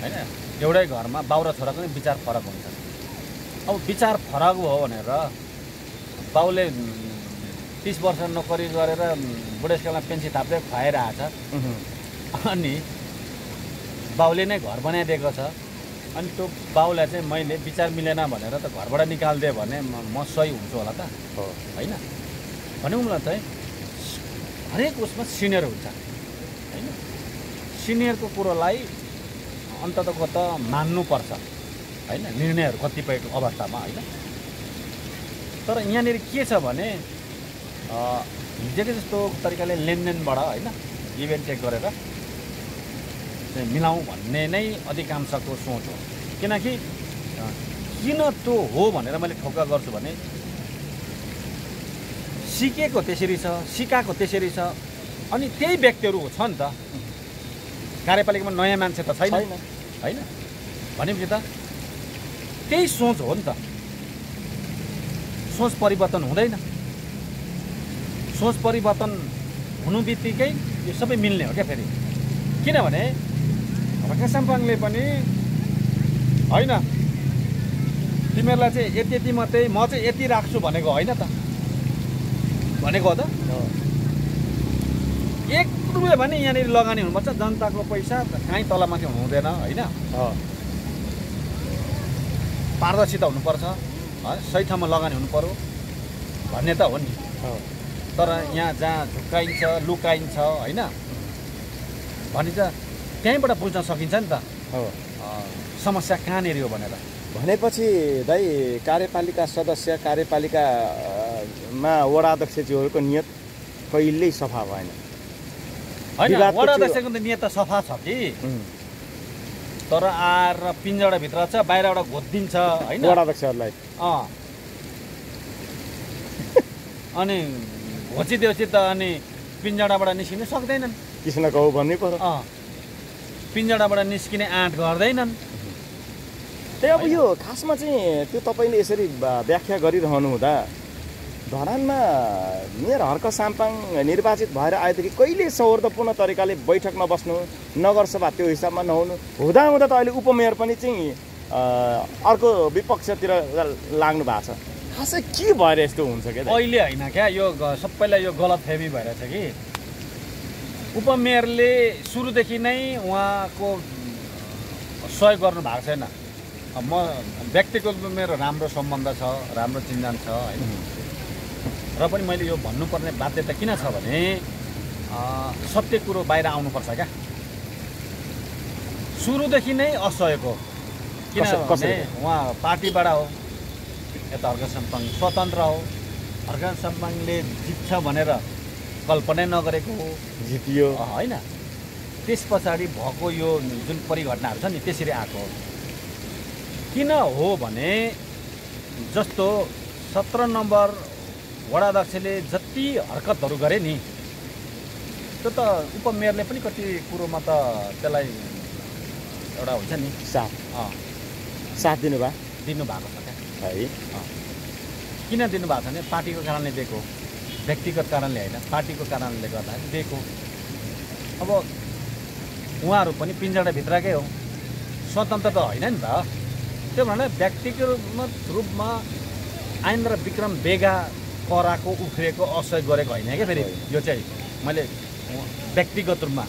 होइन? एउटै घरमा बाउ र छोराको नि विचार फरक हुन्छ। अब विचार फरक भयो भनेर बाउले तिस वर्ष नोकरी गरेर बुढेसकालमा पेन्सन थाप्दै खुवाइरहेछ उहुँ। अनि बाउले नै घर बनाइदिएको छ। अनि त्यो बाउलाई चाहिँ मैले विचार मिलेन भनेर त घरबाट निकालिदिएँ भने म सही हुन्छु होला त। हो। होइन? भनौँ न चाहिँ हरेक उसमा सिनियर हुन्छ। होइन? सिनियरको कुरोलाई अन्ततको त मान्नुपर्छ। होइन? निर्णयहरू कतिपयको अवस्थामा होइन? तर यहाँनिर के छ भने हिजोकै जस्तो तरिकाले लेनदेनबाट होइन इभेन्ट चेक गरेर मिलाउँ भन्ने नै अधिकांशको सोच हो किनकि किन त्यो हो भनेर मैले ठोक्का गर्छु भने सिकेको त्यसरी छ सिकाएको त्यसरी छ अनि त्यही व्यक्तिहरू छ नि त कार्यपालिकामा नयाँ मान्छे त छैन होइन भनेपछि त त्यही सोच हो नि त सोच परिवर्तन हुँदैन सोच परिवर्तन हुनु बित्तिकै यो सबै मिल्ने हो क्या फेरि? किनभने भके साम्पाङले पनि होइन तिमीहरूलाई चाहिँ यति यति मात्रै म चाहिँ यति राख्छु भनेको होइन त। भनेको हो त। एक रुपियाँ भने यहाँनिर लगानी हुनुपर्छ जनताको पैसा काहीँ तलमाथि हुनु हुँदैन होइन? पारदर्शिता हुनुपर्छ है सही ठाउँमा लगानी हुनु पऱ्यो भन्ने त हो नि। तर यहाँ जहाँ झुक्काइन्छ लुकाइन्छ होइन? भने त त्यहीँबाट बुझ्न सकिन्छ नि त। हो। समस्या कहाँनिर हो भनेर? भनेपछि दाइ कार्यपालिका सदस्य कार्यपालिकामा वडा अध्यक्षज्यूहरूको नियत कहिल्यै सफा भएन। वडा अध्यक्षको त नियत त सफा छ कि? तर आएर पिन्जडाभित्र छ बाहिरबाट घोद्दिन्छ होइन? वडा अध्यक्षहरूलाई अँ। अनि घोचिदिएपछि त अनि पिन्जडाबाट निस्किन सक्दैनन्। कृष्ण कहु भन्नै पर्यो। अँ पिन्जडाबाट निस्किने आँट गर्दैनन्। त्यही अब यो खासमा चाहिँ त्यो तपाईँले यसरी व्याख्या गरिरहनु हुँदा धरानमा मेयर हर्क साम्पाङ निर्वाचित भएर आएदेखि कहिले सौहार्दपूर्ण तरिकाले बैठकमा बस्नु नगरसभा त्यो हिसाबमा नहुनु हुँदा हुँदा त अहिले उपमेयर पनि चाहिँ अर्को विपक्षतिर लाग्नु भएको छ। खासै के भएर यस्तो हुन्छ क्या? अहिले होइन क्या यो सबैलाई यो गलत फेमी भइरहेछ कि। उपमेयरले सुरुदेखि नै उहाँको सहयोग गर्नु भएको छैन। म व्यक्तिगत रूपमा मेरो राम्रो सम्बन्ध छ राम्रो चिन्जान छ होइन। र पनि मैले यो भन्नुपर्ने बाध्यता किन छ भने सत्य कुरो बाहिर आउनुपर्छ क्या। सुरुदेखि नै असहयोग हो? किनभने उहाँ पार्टीबाट हो। यता हर्क सम्पाङ स्वतन्त्र हो हर्क सम्पाङले जित्छ भनेर कल्पनै नगरेको हो। जितियो। होइन। त्यस पछाडि भएको यो जुन परिघटनाहरू छ नि त्यसरी आएको हो। किन हो भने जस्तो सत्र नम्बर वडा अध्यक्षले जति हरकतहरू गरे नि त्यो त उपमेयरले पनि कति कुरोमा त त्यसलाई एउटा हुन्छ नि साथ। अँ, साथ दिनुभयो। दिनुभएको छ। है किन दिनुभएको छ भने पार्टीको कारणले दिएको व्यक्तिगत कारणले होइन पार्टीको कारणले गर्दाखेरि दिएको अब उहाँहरू पनि पिन्जडाभित्रकै हो। स्वतन्त्र त होइन नि त। त्यो भनेर व्यक्तिगत रूपमा रूपमा आइन्द्र विक्रम बेगा कराको उफ्रिएको असहयोग गरेको होइन क्या फेरि। यो चाहिँ मैले व्यक्तिगत रूपमा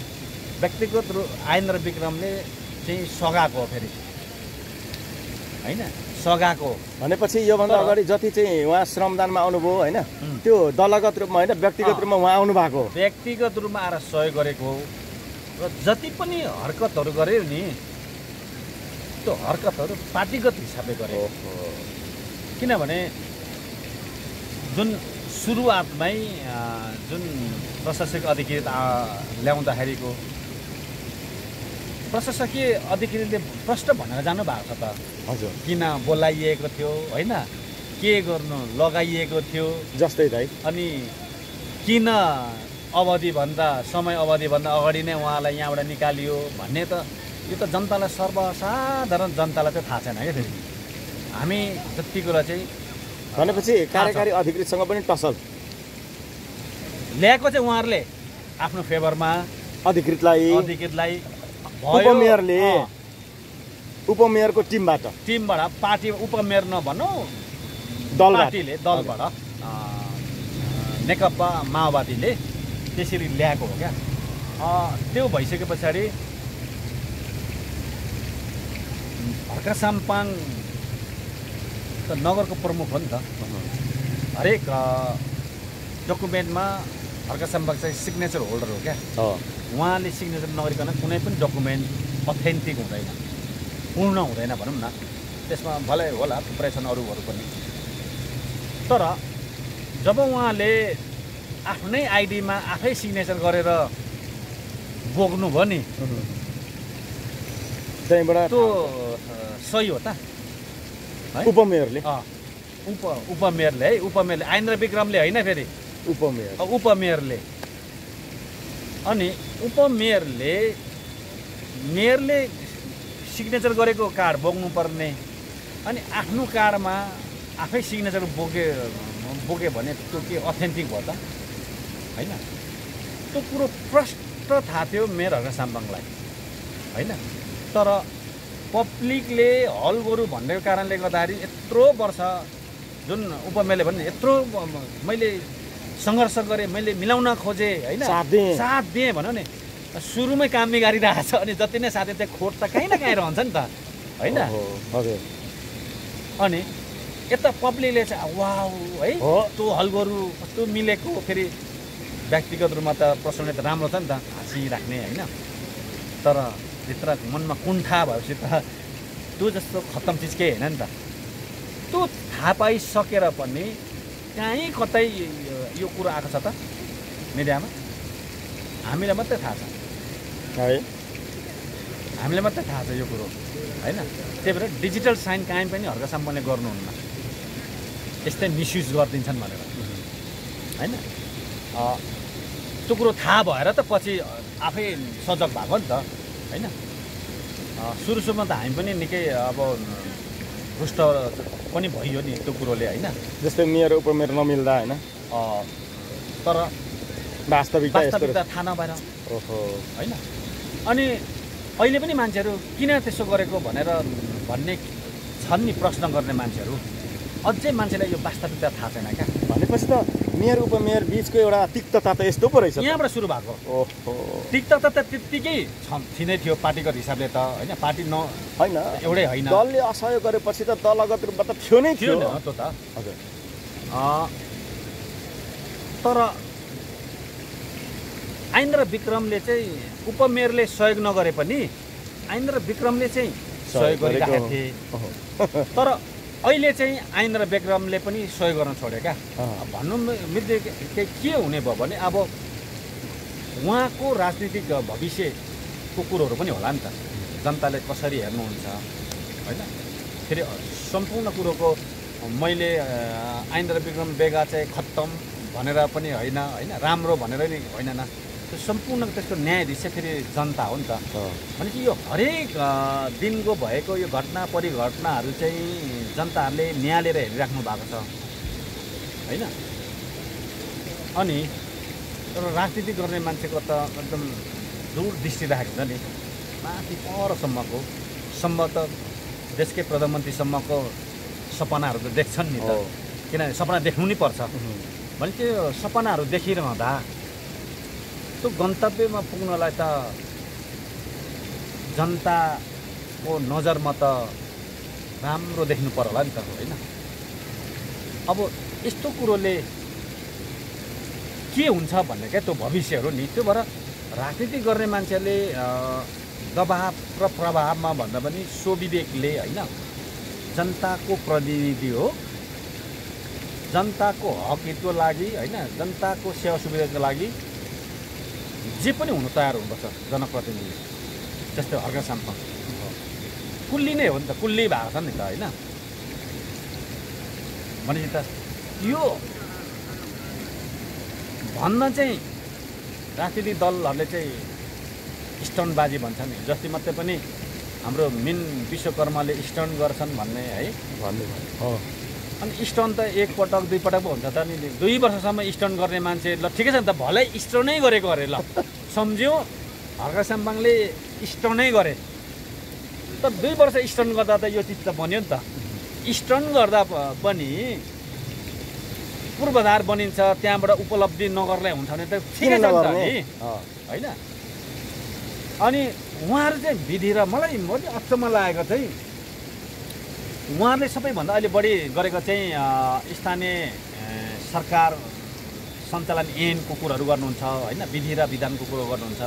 व्यक्तिगत रूप आइन्द्र विक्रमले चाहिँ सघाएको हो फेरि। होइन? सघाएको भनेपछि योभन्दा अगाडि जति चाहिँ उहाँ श्रमदानमा आउनुभयो होइन। त्यो दलगत रूपमा होइन व्यक्तिगत। रूपमा उहाँ आउनु भएको व्यक्तिगत रूपमा आएर सहयोग गरेको हो र जति पनि हरकतहरू गर्यो नि त्यो हरकतहरू पार्टीगत हिसाबले गरे ओहो। किनभने जुन सुरुवातमै जुन प्रशासकीय अधिकृत ल्याउँदाखेरिको प्रशासकीय अधिकृतले प्रश्न भनेर जानु भएको छ त। हजुर। किन बोलाइएको थियो होइन? के गर्नु लगाइएको थियो? जस्तै दाइ अनि किन अवधिभन्दा समय अवधिभन्दा अगाडि नै उहाँलाई यहाँबाट निकालियो भन्ने त यो त जनतालाई सर्वसाधारण जनतालाई चाहिँ थाहा छैन क्या फेरि। हामी जति कुरा चाहिँ भनेपछि कार्यकारी अधिकृतसँग पनि टसल। ल्याएको चाहिँ उहाँहरूले आफ्नो फेभरमा। अधिकृतलाई। अधिकृतलाई। उपमेयरले उपमेयरको टिमबाट। टिमबाट पार्टी उपमेयर नभनौँ। दलबाट। पार्टीले दलबाट नेकपा माओवादीले त्यसरी ल्याएको हो क्या। त्यो भइसके पछाडि हर्का साम्पाङ त नगरको प्रमुख हो नि त। हरेक डकुमेन्टमा हर्का साम्पाङ चाहिँ सिग्नेचर होल्डर हो क्या। उहाँले सिग्नेचर नगरिकन कुनै पनि डकुमेन्ट अथेन्टिक हुँदैन। पूर्ण हुँदैन भनौँ न। त्यसमा भलै होला थुप्रै छन् अरूहरू पनि। तर जब उहाँले आफ्नै आइडीमा आफै सिग्नेचर गरेर बोक्नुभयो नि त्यहीँबाट त्यो सही हो त? उपमेयरले। उप उपमेयरले है? उपमेयरले। आइन्द्र विक्रमले होइन फेरि? उपमेयर। उपमेयरले। अनि उपमेयरले मेयरले सिग्नेचर गरेको कार्ड बोक्नुपर्ने अनि आफ्नो कार्डमा आफै सिग्नेचर बोके बोक्यो भने त्यो के अथेन्टिक भयो त? होइन? त्यो कुरो प्रष्ट थाहा थियो मेयरहरू साम्बाङलाई होइन? तर पब्लिकले हल गरौँ भनेको कारणले गर्दाखेरि यत्रो वर्ष जुन उपमेयरले भने यत्रो मैले सङ्घर्ष गरेँ मैले मिलाउन खोजेँ होइन? साथ दिएँ। साथ दिएँ भनौँ नि। सुरुमै काम बिगारिरहेको छ अनि जति नै साथी त्यहाँ खोट त काहीँ न काहीँ रहन्छ नि त होइन? अनि यता पब्लिकले चाहिँ वाउ है। कस्तो हलगोरु कस्तो मिलेको? फेरि व्यक्तिगत रूपमा त पर्सनली त राम्रो छ नि त हाँसिराख्ने होइन? तर भित्र मनमा कुण्ठा भएपछि त त्यो जस्तो खत्तम चिज केही होइन नि त। त्यो थाहा पाइसकेर पनि कहीँ कतै यो कुरो आएको छ त? मिडियामा? हामीलाई मात्रै थाहा छ। है। हामीलाई मात्रै थाहा छ यो कुरो होइन? त्यही भएर डिजिटल साइन कायम पनि हर्का साम्पले गर्नुहुन्न। यस्तै मिसयुज गरिदिन्छन् भनेर। होइन? त्यो कुरो थाहा भएर त पछि आफै सजग भएको नि त होइन? सुरु सुरुमा त हामी पनि निकै अब रुष्ट पनि भइयो नि त्यो कुरोले होइन? जस्तै मेयर उपमेयर नमिल्दा होइन? तर वास्तविकता वास्तविकता थाहा नभएर। ओहो। होइन? अनि अहिले पनि मान्छेहरू किन त्यसो गरेको भनेर भन्ने छन् नि प्रश्न गर्ने मान्छेहरू। अझै मान्छेलाई यो वास्तविकता थाहा छैन क्या। भनेपछि त मेयर उपमेयर बिचको एउटा तिक्तता त यस्तो पो रहेछ। यहाँबाट सुरु भएको। ओहो। टिकटक त त्यत्तिकै छ- थिँदै थियो पार्टीको हिसाबले त होइन? पार्टी न होइन। एउटै होइन। दलले असहयोग गरेपछि त दलगत रूपमा त थियो नै थियो त। हजुर। तर आइन्द्र विक्रमले चाहिँ उपमेयरले सहयोग नगरे पनि आइन्द्र विक्रमले चाहिँ सहयोग गरिरहेका थिए। <laughs> तर अहिले चाहिँ आइन्द्र विक्रमले पनि सहयोग गर्न अँ। भन्नु मिल्ने के हुने भयो भने अब उहाँको राजनीतिक भविष्यको कुरोहरू पनि होला नि त। जनताले कसरी हेर्नुहुन्छ होइन? फेरि सम्पूर्ण कुरोको मैले आइन्द्र विक्रम बेगा चाहिँ खत्तम। भनेर पनि होइन होइन? राम्रो भनेर नि होइन न? त्यो सम्पूर्ण त्यसको न्यायाधीश चाहिँ फेरि जनता हो नि त। भनेपछि यो हरेक दिनको भएको यो घटना परिघटनाहरू चाहिँ जनताहरूले निहालेर हेरिराख्नु भएको छ। होइन? अनि तर राजनीति गर्ने मान्छेको त एकदम दूरदृष्टि राखेको छ नि। माथि परसम्मको सम्भवतः देशकै प्रधानमन्त्रीसम्मको सपनाहरू त देख्छन् नि त। हो। किनभने सपना देख्नु नै पर्छ। भने त्यो सपनाहरू देखिरहँदा त्यो गन्तव्यमा पुग्नलाई त जनताको नजरमा त राम्रो देख्नु पर्यो होला नि त होइन? अब यस्तो कुरोले के हुन्छ भन्ने क्या त्यो भविष्यहरू नि? त्यो भएर राजनीति गर्ने मान्छेले दबाव र प्रभावमा भन्दा पनि स्वविवेकले होइन? जनताको प्रतिनिधि हो। जनताको हक हितको लागि होइन जनताको सेवा सुविधाको लागि जे पनि हुनु तयार हुनुपर्छ जनप्रतिनिधि। जस्तै हर्का साम्पङ कुल्ली नै हो नि त कुल्ली भएको छ नि त होइन? भनेपछि त यो भन्न चाहिँ राजनीतिक दलहरूले चाहिँ स्टन्टबाजी भन्छ नि। जति मात्रै पनि हाम्रो मिन विश्वकर्माले स्टन्ट गर्छन् भन्ने है? भन्नुभयो हो। अनि स्टोन त एकपटक दुईपटक पो हुन्छ त नि। दुई वर्षसम्म स्टोन गर्ने मान्छे ल ठिकै छ नि त भलै स्टोनै गरेको अरे ल। <laughs> सम्झ्यौँ हर्का साम्पाङले स्टोनै गरे। तर दुई वर्ष स्टोन गर्दा त यो चिज त बन्यो नि त। स्टोन गर्दा पनि पूर्वाधार बनिन्छ त्यहाँबाट उपलब्धि नगर्लाई हुन्छ भने त ठिकै छ नि त नगर्ने? नि। अँ। होइन? अनि उहाँहरू चाहिँ विधि र मलाई मैले अचम्म लागेको चाहिँ उहाँहरूले सबैभन्दा अहिले बढी गरेको चाहिँ स्थानीय सरकार सञ्चालन ऐनको कुरोहरू गर्नुहुन्छ होइन? विधि र विधानको कुरो गर्नुहुन्छ।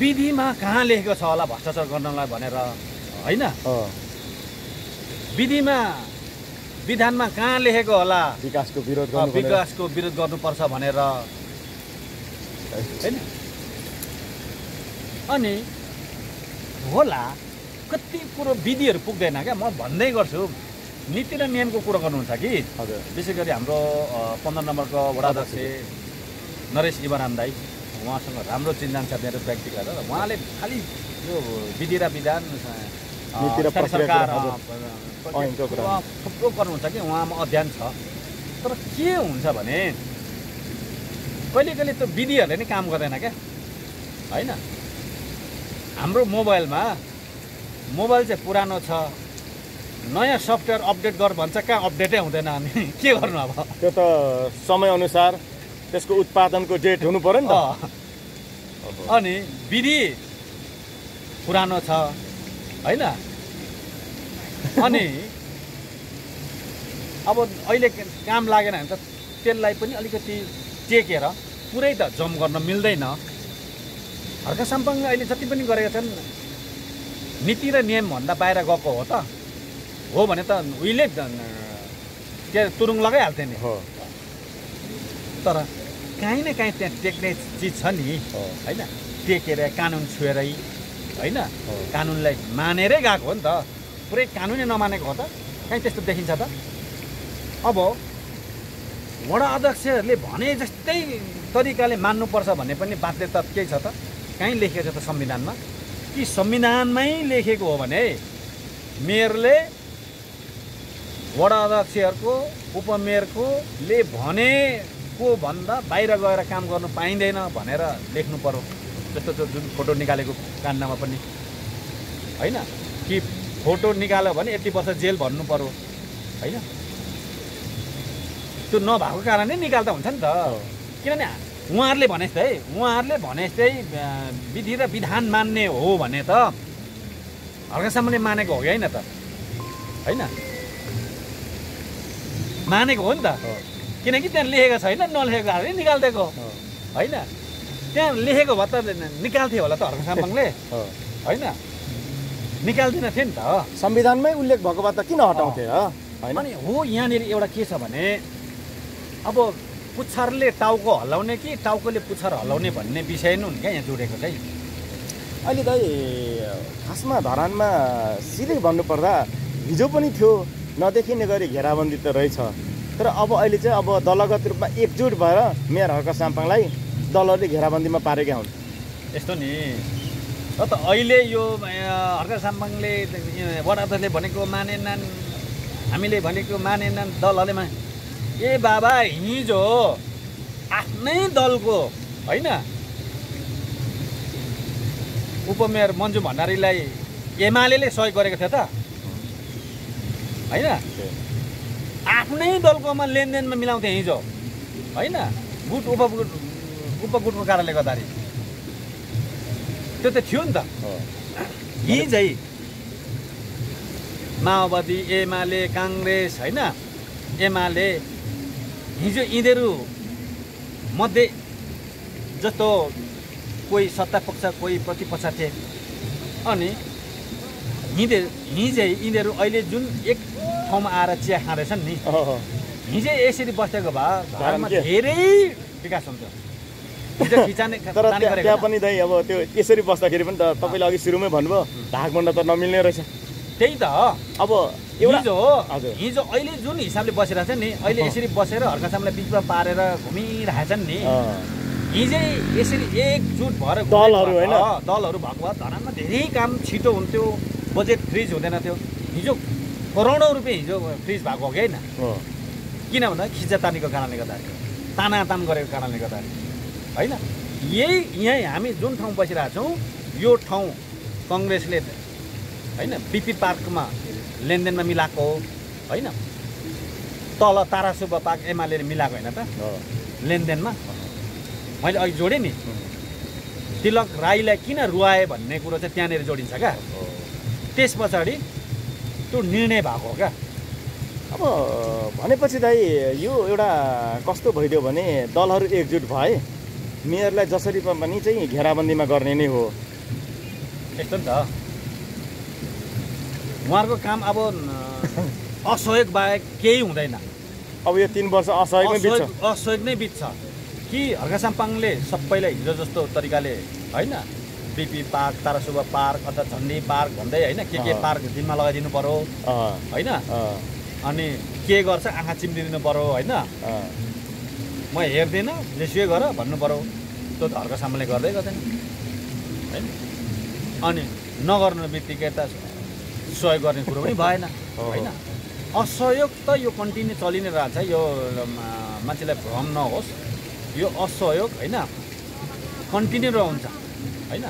विधिमा कहाँ लेखेको छ होला भ्रष्टाचार गर्नलाई भनेर होइन। विधिमा विधानमा कहाँ लेखेको होला? विकासको विरोध। विकासको विरोध गर्नुपर्छ भनेर। होइन? अनि होला कति कुरो विधिहरू पुग्दैन क्या? म भन्दै गर्छु। नीति र नियमको कुरो गर्नुहुन्छ कि? हजुर। विशेष गरी हाम्रो पन्ध्र नम्बरको वडा अध्यक्ष। नरेश इबराम दाई उहाँसँग राम्रो चिन्जान छ मेरो व्यक्तिगत र उहाँले खालि यो विधि र विधान सरकार थुप्रो गर्नुहुन्छ कि? उहाँमा अध्ययन छ। तर के हुन्छ भने कहिले कहिले त्यो विधिहरूले नै काम गर्दैन क्या? होइन? हाम्रो मोबाइलमा मोबाइल चाहिँ पुरानो छ। नयाँ सफ्टवेयर अपडेट गर भन्छ कहाँ अपडेटै हुँदैन अनि <laughs> के गर्नु अब? त्यो त समयअनुसार त्यसको उत्पादनको डेट हुनु पऱ्यो नि त। अनि विधि पुरानो छ होइन? अनि अब अहिले काम लागेन भने त त्यसलाई पनि अलिकति टेकेर पुरै त जम गर्न मिल्दैन। हर्का साम्पाङले अहिले जति पनि गरेका छन् नीति र नियमभन्दा बाहिर गएको हो त। हो भने त उहिले के तुरुङ लगाइहाल्थ्यो नि। हो। तर काहीँ न काहीँ त्यहाँ टेक्ने चिज छ नि। होइन? टेकेर कानुन छुएरै होइन। कानुनलाई मानेरै गएको हो नि त। पुरै कानुनै नमानेको हो त। कहीँ त्यस्तो देखिन्छ त। अब वडा अध्यक्षहरूले भने जस्तै तरिकाले मान्नुपर्छ भन्ने पनि बाध्यता केही छ त। कहीँ लेखिएको छ त संविधानमा। कि संविधानमै लेखेको हो भने मेयरले वडा अध्यक्षहरूको उपमेयरकोले भनेको भन्दा बाहिर गएर काम गर्नु पाइँदैन भनेर लेख्नु पर्यो। जस्तो त्यो जुन फोटो निकालेको काण्डमा पनि। होइन? कि फोटो निकाल्यो भने यति वर्ष जेल भन्नु पर्यो। होइन? त्यो नभएको कारणले निकाल्दा हुन्छ नि त। किनभने उहाँहरूले भने जस्तै उहाँहरूले भने जस्तै विधि र विधान मान्ने हो भने त हर्कासम्मले मानेको हो कि होइन त? होइन? मानेको हो नि त। किनकि त्यहाँ लेखेको छैन नलेखेको कारणले निकालिदिएको होइन? त्यहाँ लेखेको भए त निकाल्थ्यो होला त हर्क साम्पाङले हो। होइन? निकाल्दिन थियो नि त। संविधानमै उल्लेख भएको भए त किन हटाउँथे? होइन? हो यहाँनिर एउटा के छ भने अब पुच्छरले टाउको हल्लाउने कि टाउकोले पुच्छर हल्लाउने भन्ने विषय नै हुन् क्या यहाँ जोडेको चाहिँ। अहिले दाइ खासमा धरानमा सिधै भन्नुपर्दा हिजो पनि थियो नदेखिने गरी घेराबन्दी त रहेछ। तर अब अहिले चाहिँ अब दलगत रूपमा एकजुट भएर मेयर हर्क साम्पाङलाई दलहरूले घेराबन्दीमा पारेका हुन्। यस्तो नि। र त अहिले यो हर्क साम्बाङले अँ, वडा अध्यक्षले भनेको मानेनन् हामीले भनेको मानेनन् दलहरूले ए बाबा हिजो आफ्नै दलको होइन? उपमेयर मन्जु भण्डारीलाई एमाले सहयोग गरेको थियो त? होइन? आफ्नै दलकोमा लेनदेनमा मिलाउँथे हिजो होइन? गुट उपगुट उपगुटको कारणले गर्दाखेरि। त्यो त थियो नि त। हिजै माओवादी एमाले काङ्ग्रेस होइन? एमाले हिजो यिनीहरू मध्ये जस्तो कोही सत्ता पक्ष कोही प्रतिपक्ष थिए अनि हिँडे हिजै यिनीहरू अहिले जुन एक ठाउँमा आएर चिया खाँदैछन् नि। हिजै यसरी बसेको भए के? धेरै विकास हुन्छ <laughs> तर त्यहाँ? पनि दाइ अब त्यो यसरी बस्दाखेरि पनि त तपाईँले अघि सुरुमै भन्नुभयो ढाकभन्डा त नमिल्ने रहेछ त्यही त। अब एउटा हिजो हजुर। हिजो अहिले जुन हिसाबले बसिरहेको छ नि अहिले। यसरी बसेर हर्कासामलाई बिचमा पारेर घुमिरहेछन् नि। हिजै यसरी एकजुट भएर दलहरू होइन? दलहरू भएको भए धरानमा धेरै काम छिटो हुन्थ्यो। बजेट फ्रिज हुँदैन थियो। हिजो करोडौँ रुपियाँ हिजो फ्रिज भएको हो कि होइन? किन भन्दा खिचातानीको कारणले गर्दाखेरि। तानातान गरेको कारणले गर्दाखेरि। होइन? यही यहीँ हामी जुन ठाउँ बसिरहेको छौँ यो ठाउँ कङ्ग्रेसले होइन पिपी पार्कमा लेनदेनमा मिलाएको हो। होइन? तल तारासुब्ब पार्क एमाले मिलाएको होइन त? लेनदेनमा। मैले अघि जोडेँ नि। तिलक राईलाई किन रुवाए भन्ने कुरो चाहिँ त्यहाँनिर जोडिन्छ क्या। त्यस पछाडि त्यो निर्णय भएको हो क्या। अब भनेपछि दाइ यो एउटा कस्तो भइदियो भने दलहरू एकजुट भए मेयरलाई जसरी पनि चाहिँ घेराबन्दीमा गर्ने नै हो। यस्तो नि त। उहाँहरूको काम अब <laughs> असहयोग बाहेक केही हुँदैन। अब यो तिन वर्ष असहयोग असहयोग नै बित्छ। कि हर्का साम्पाङले सबैलाई हिजो जस्तो तरिकाले होइन? बिपी पार्क तारासुब्बा पार्क अथवा झन्डी पार्क भन्दै होइन? के के। पार्क दिनमा लगाइदिनु पर्यो अँ, होइन? अनि के गर्छ आँखा चिम्लिदिनु पर्यो होइन। म हेर्दिनँ जेसुकै गर भन्नु पर्यो। त्यो त हर्का साम्पाङले गर्दै गर्दैन। होइन? अनि नगर्नु बित्तिकै त सहयोग गर्ने कुरो पनि भएन। होइन। असहयोग त यो कन्टिन्यू चलि नै रहेछ। यो मान्छेलाई भ्रम नहोस्। यो असहयोग होइन कन्टिन्यू रहन्छ। होइन?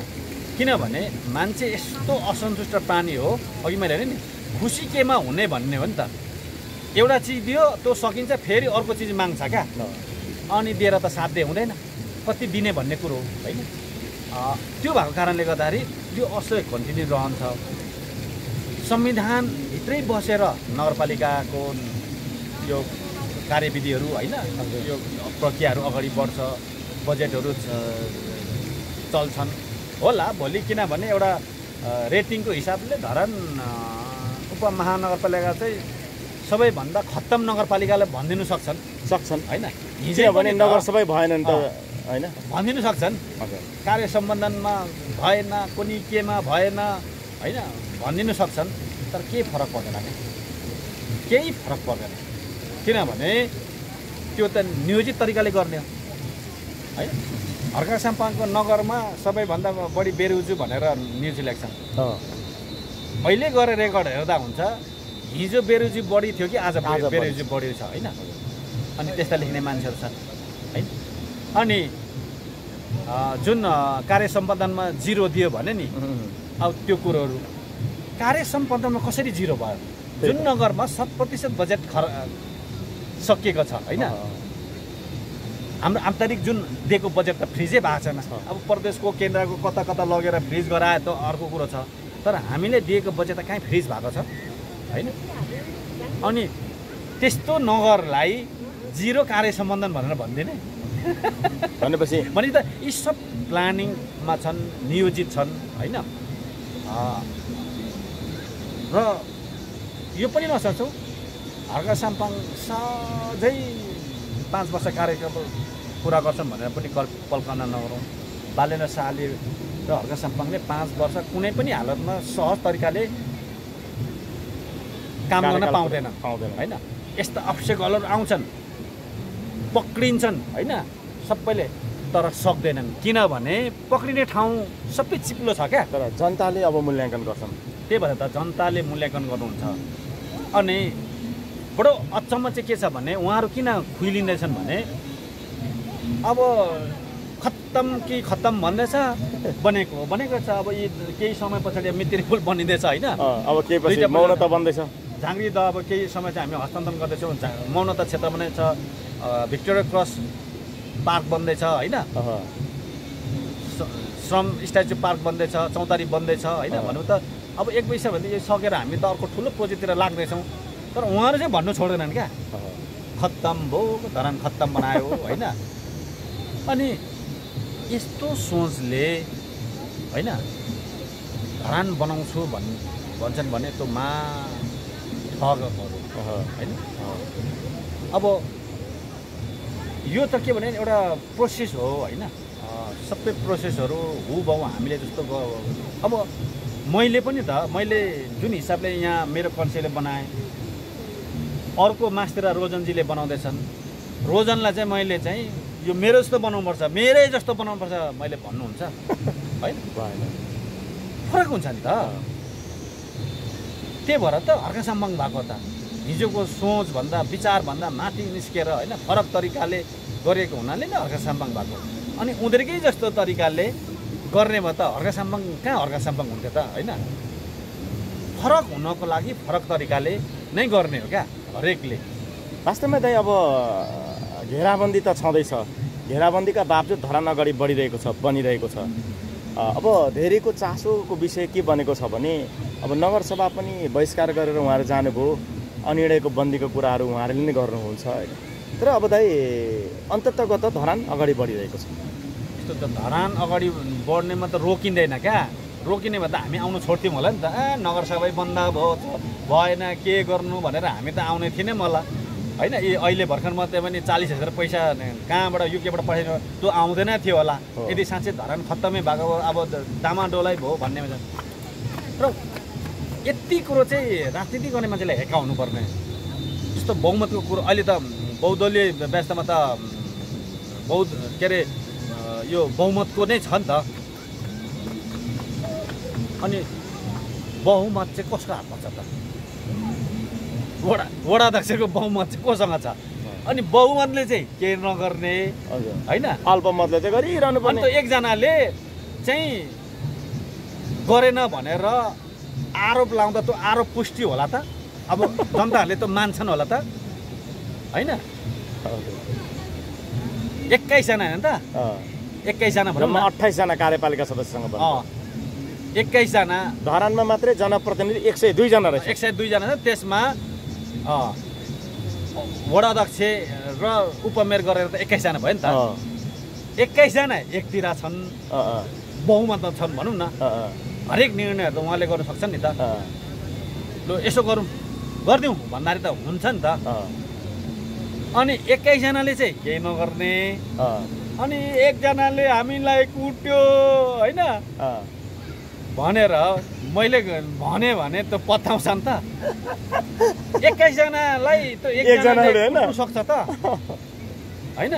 किनभने मान्छे यस्तो असन्तुष्ट प्राणी हो। अघि मैले भने नि खुसी केमा हुने भन्ने हो नि त। एउटा चिज दियो त्यो सकिन्छ फेरि अर्को चिज माग्छ क्या। अनि दिएर त साध्य हुँदैन। कति दिने भन्ने कुरो हो होइन? त्यो भएको कारणले गर्दाखेरि त्यो असहयोग कन्टिन्यू रहन्छ। संविधानभित्रै बसेर नगरपालिकाको यो कार्यविधिहरू होइन यो प्रक्रियाहरू अगाडि बढ्छ बजेटहरू चल्छन्। होला भोलि किनभने एउटा रेटिङको हिसाबले धरान उपमहानगरपालिका चाहिँ सबैभन्दा खत्तम नगरपालिकालाई भनिदिनु सक्छन्। सक्छन्। होइन? हिजै त नगर सबै भएन नि त होइन? भनिदिनु सक्छन्। हजुर। कार्य सम्बन्धनमा भएन कुनै केमा भएन होइन भनिदिनु सक्छन् तर केही फरक पर्दैन क्या। केही फरक पर्दैन। किनभने त्यो त नियोजित तरिकाले गर्ने हो। है हर्का साम्पाङको नगरमा सबैभन्दा बढी बेरुजु भनेर न्युज इलेक्सन अँ, अहिले गएर रेकर्ड हेर्दा हुन्छ हिजो बेरुजी बढी थियो कि आज बेरुजी बढी छ होइन? अनि त्यस्ता लेख्ने मान्छेहरू छन् है अनि जुन कार्य सम्पादनमा जिरो दियो भने नि अब त्यो कुरोहरू। कार्य सम्पादनमा कसरी जिरो भयो? जुन नगरमा शत प्रतिशत बजेट खर सकिएको छ होइन? हाम्रो आन्तरिक जुन दिएको बजेट त फ्रिजै भएको छैन। अब प्रदेशको केन्द्रको कता कता लगेर फ्रिज गराए त अर्को कुरो छ। तर हामीले दिएको बजेट त कहीँ फ्रिज भएको छ होइन? अनि त्यस्तो नगरलाई जिरो कार्य सम्बन्धन भनेर भनिदिने। भनेपछि? <laughs> भने त यी सब प्लानिङमा छन् नियोजित छन् होइन? र यो पनि नसोचौँ हर्का साम्पाङ सहजै पाँच वर्ष कार्यकाल पुरा गर्छन् भनेर पनि कल्प कल्पना नगरौँ। बालेन्द्र शाहले र हर्का साम्पाङले पाँच वर्ष कुनै पनि हालतमा सहज तरिकाले काम गर्न पाउँदैन पाउँदैन होइन? यस्ता अब्स्टेकलहरू आउँछन् पक्रिन्छन् होइन? सबैले तर सक्दैनन्। किनभने पक्रिने ठाउँ सबै चिप्लो छ क्या। तर जनताले अब मूल्याङ्कन गर्छन्। त्यही भएर त जनताले मूल्याङ्कन गर्नुहुन्छ। अनि बडो अचम्म चाहिँ के छ भने उहाँहरू किन खुइलिँदैछन् भने अब खत्तम कि खत्तम भन्दैछ बनेको बनेको छ अब यी केही समय पछाडि मित्री पुल बनिँदैछ होइन? अब के पछि दुईटा मौनता बन्दैछ। झाँक्री त अब केही समय चाहिँ हामी हस्तान्तरण गर्दैछौँ। मौनता क्षेत्र पनि छ। भिक्टोरिया क्रस पार्क बन्दैछ होइन? श्रम स्ट्याचु पार्क बन्दैछ चौतारी बन्दैछ होइन। भनौँ त अब एक पैसा भने यो सकेर हामी त अर्को ठुलो प्रोजेक्टतिर लाग्दैछौँ। तर उहाँहरू चाहिँ भन्नु छोड्दैनन् क्या। खत्तम भयो धरान खत्तम बनायो होइन? अनि यस्तो सोचले होइन? धरान बनाउँछु भन् भन्छन् भने त्यो मा ठगहरू अँ, होइन? अब यो त के भने एउटा प्रोसेस हो होइन? सबै प्रोसेसहरू हुबहु हामीले जस्तो अब मैले पनि त मैले जुन हिसाबले यहाँ मेरो कन्सेले बनाएँ अर्को मास्तिर रोजनजीले बनाउँदैछन् रोजनलाई चाहिँ मैले चाहिँ यो मेरो जस्तो बनाउनुपर्छ मेरै जस्तो बनाउनुपर्छ मैले भन्नुहुन्छ <laughs> होइन? फरक हुन्छ नि त। त्यही भएर त हर्का साम्बाङ भएको त। हिजोको सोचभन्दा विचारभन्दा माथि निस्केर होइन फरक तरिकाले गरेको हुनाले नै हर्का साम्बाङ भएको अनि उनीहरूकै जस्तो तरिकाले गर्ने भए त हर्का साम्बाङ कहाँ हर्का साम्बाङ हुन्थ्यो त होइन? फरक हुनको लागि फरक तरिकाले नै गर्ने हो क्या हरेकले। वास्तवमा दाइ अब घेराबन्दी त छँदैछ। घेराबन्दीका बावजुद धरान अगाडि बढिरहेको छ बनिरहेको छ। अब धेरैको चासोको विषय के बनेको छ भने अब नगरसभा पनि बहिष्कार गरेर उहाँहरू जानुभयो। अनिर्णयको बन्दीको कुराहरू उहाँहरूले नै गर्नुहुन्छ होइन। तर अब दाइ अन्ततगत धरान अगाडि बढिरहेको छ। यस्तो त धरान अगाडि बढ्नेमा त रोकिँदैन क्या। रोकिने भए त हामी आउनु छोड्थ्यौँ होला नि त। ए नगरसभा बन्द भयो भएन के गर्नु भनेर हामी त आउने थिएनौँ होला। होइन अहिले भर्खर मात्रै पनि चालिस हजार पैसा कहाँबाट युकेबाट पठाइनु त्यो आउँदैन थियो होला। यदि साँच्चै धरान खत्तमै भएको भए अब डामाडोलै भयो भन्ने र यति कुरो चाहिँ राजनीति गर्ने मान्छेलाई हेकाउनु पर्ने जस्तो बहुमतको कुरो अहिले त बहुदलीय व्यवस्थामा त बहु के अरे यो बहुमतको नै छ नि त। अनि बहुमत चाहिँ कसको हातमा छ त? वडा वडा अध्यक्षको बहुमत चाहिँ कोसँग छ? अनि बहुमतले चाहिँ के नगर्ने होइन? अल्पमतले चाहिँ गरिरहनु पर्ने एकजनाले चाहिँ गरेन भनेर आरोप लाउँदा त आरोप पुष्टि होला त। अब जनताहरूले त मान्छन् होला त। होइन? एक्काइसजना होइन त। एक्काइसजना भनौँ अठाइसजना कार्यपालिका सदस्यसँग एक्काइसजना। धरानमा मात्रै जनप्रतिनिधि एक सय दुईजना रहेछ। एक सय दुईजना छ। त्यसमा वडा अध्यक्ष र उपमेयर गरेर त एक्काइसजना भयो नि त। एक्काइसजना एकतिर छन्। बहुमतमा छन् भनौँ न। हरेक निर्णयहरू त उहाँले गर्नु सक्छन् नि त। लु यसो गरौँ। गरिदिउँ भन्दाखेरि त हुन्छ नि त। अनि एक्काइसजनाले चाहिँ केही नगर्ने। अनि एकजनाले हामीलाई कुट्यो होइन। भनेर मैले भने भने त पत्याउँछ नि त। एक्काइसजनालाई त सक्छ त। होइन।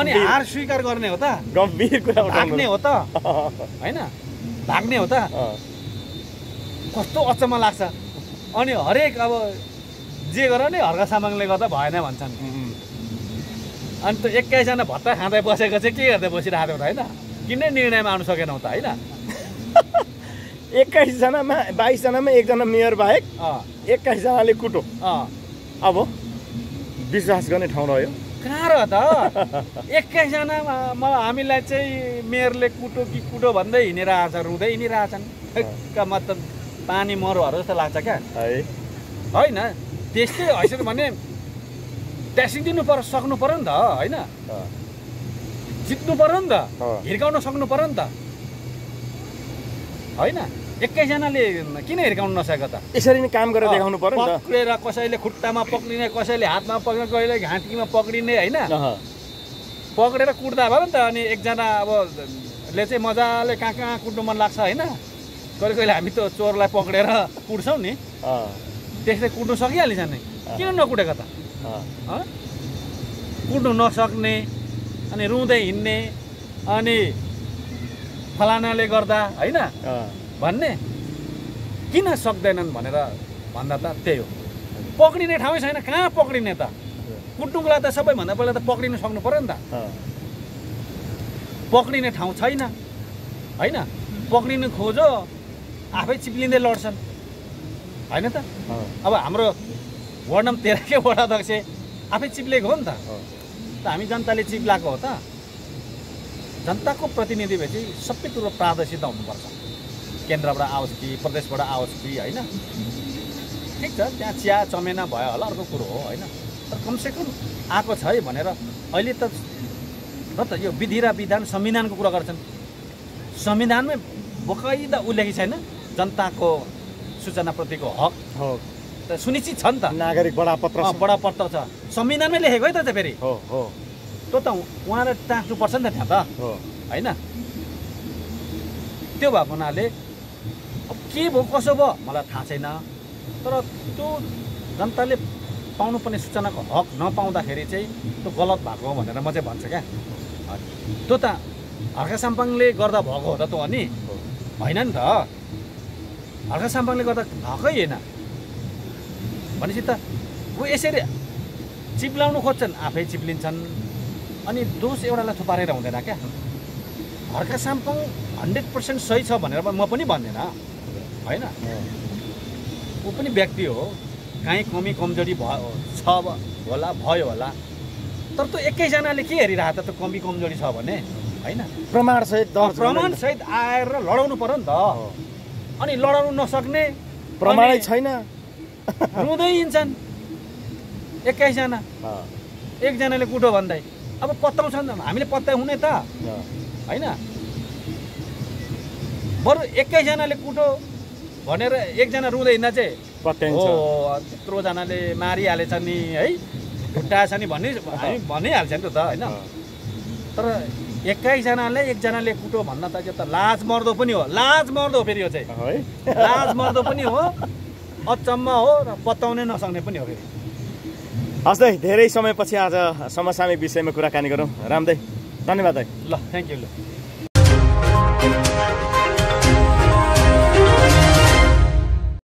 अनि हार स्वीकार गर्ने हो त। गम्भीर कुरा हो त। होइन? भाग्ने हो त। कस्तो अचम्म लाग्छ। अनि हरेक अब जे गर नि हर्का सामाङले गर्दा भएन भन्छन्। अनि त एक्काइसजना भत्ता खाँदै बसेको चाहिँ के गर्दै बसिरहेको त होइन? किन निर्णयमा आउनु सकेनौ त होइन? <laughs> एक्काइसजनामा बाइसजनामा एकजना मेयर बाहेक एक्काइसजनाले कुटो। अँ। अब विश्वास गर्ने ठाउँ रह्यो। कहाँ र त एक्काइसजनामा हामीलाई चाहिँ मेयरले कुटो कि कुटो भन्दै हिँडिरहेछ रुँदै हिँडिरहेछन्। मतलब पानी मरुहरू जस्तो लाग्छ क्या। है। होइन त्यस्तै हैसियत भने ट्याक्सी दिनु पर्यो सक्नु पऱ्यो नि त होइन? जित्नु पऱ्यो नि त। हिर्काउन सक्नु पऱ्यो नि त। होइन? एक्काइसजनाले किन हिर्काउनु नसकेको त? यसरी नै काम गरेर देखाउनु पर्यो पक्रेर कसैले खुट्टामा पक्रिने कसैले हातमा पक्रिने कसैले घाँटीमा पक्रिने होइन? पक्रेर कुट्दा भयो नि त अनि एकजना अब ले चाहिँ मजाले कहाँ कहाँ कुट्नु मन लाग्छ होइन? कहिले कहिले हामी त चोरलाई पक्रेर कुट्छौँ नि। त्यसले कुट्नु सकिहालिन्छ नि। किन नकुटेको त? कुट्नु नसक्ने अनि रुँदै हिँड्ने अनि फलानाले गर्दा होइन? भन्ने? किन सक्दैनन् भनेर भन्दा त त्यही हो। पक्रिने ठाउँै छैन। कहाँ पक्रिने त? कुट्नुको लागि त सबैभन्दा पहिला त पक्रिनु सक्नु पऱ्यो नि त। पक्रिने ठाउँ छैन। होइन? पक्रिनु खोजो। आफै चिप्लिँदै लड्छन्। होइन त? अब हाम्रो वार्ड नम्बर तेह्रकै वडा अध्यक्ष आफै चिप्लेको हो नि त। त हामी जनताले चिप्लाएको हो त। जनताको प्रतिनिधि भएपछि सबै कुरो पारदर्शिता हुनुपर्छ। केन्द्रबाट आओस् कि प्रदेशबाट आओस् कि होइन? ठिक छ त्यहाँ चिया चमेना भयो होला अर्को कुरो हो होइन? तर कमसेकम आएको छ है भनेर अहिले त र त यो विधि र विधान संविधानको कुरा गर्छन्। संविधानमै बकाइदा उल्लेखित छैन जनताको सूचनाप्रतिको हक। हो। त सुनिश्चित छ नि त। नागरिक बडापत्र। बडापत्र छ। संविधानमै लेखेको है त त्यो फेरि। हो हो। त्यो त उहाँले टाँच्नुपर्छ नि त त्यहाँ त। हो। होइन? त्यो भएको हुनाले के भयो कसो भयो? मलाई थाहा छैन। तर त्यो जनताले पाउनुपर्ने सूचनाको हक नपाउँदाखेरि चाहिँ त्यो गलत भएको हो भनेर म चाहिँ भन्छु क्या। त्यो त हर्का साम्पाङले गर्दा भएको हो त त्यो अनि। होइन नि त। हर्का साम्पाङले गर्दा भएकै होइन। भनेपछि त ऊ यसरी चिप्लाउनु खोज्छन् आफै चिप्लिन्छन् अनि दोष एउटालाई थुपारेर हुँदैन क्या। हर्का साम्पाङ हन्ड्रेड पर्सेन्ट सही छ भनेर म पनि भन्दिनँ। होइन? ऊ पनि व्यक्ति हो। काहीँ कमी कमजोरी भयो छ होला भयो होला। तर त्यो एकैजनाले के हेरिरहेको त? त्यो कमी कमजोरी छ भने होइन? प्रमाणसहित दर्ज प्रमाण सहित आएर लडाउनु पर्यो नि त। अनि लडाउनु नसक्ने प्रमाणै छैन। रुँदै हिँड्छन्। एक्काइसजना एकजनाले कुटो भन्दै। अब पत्ताउँछन् हामीले पत्ता हुने त। होइन? बरु एक्काइसजनाले कुटो भनेर एकजना रुँदै हिँड्दा चाहिँ हो त्यत्रोजनाले मारिहालेछ नि है खुट्टाएछ नि भन्ने हामी भनिहाल्छ नि त होइन? तर एक्काइसजनाले एकजनाले कुटो भन्न त यो त लाज मर्दो पनि हो लाज मर्दो हो फेरि यो चाहिँ। है? लाज मर्दो पनि हो अचम्म हो र पत्ताउनै नसक्ने पनि हो फेरि। हस् धेरै समयपछि आज समसामयिक विषयमा कुराकानी गरौँ। रामदाई धन्यवाद दाइ। ल थ्याङ्क यू ल।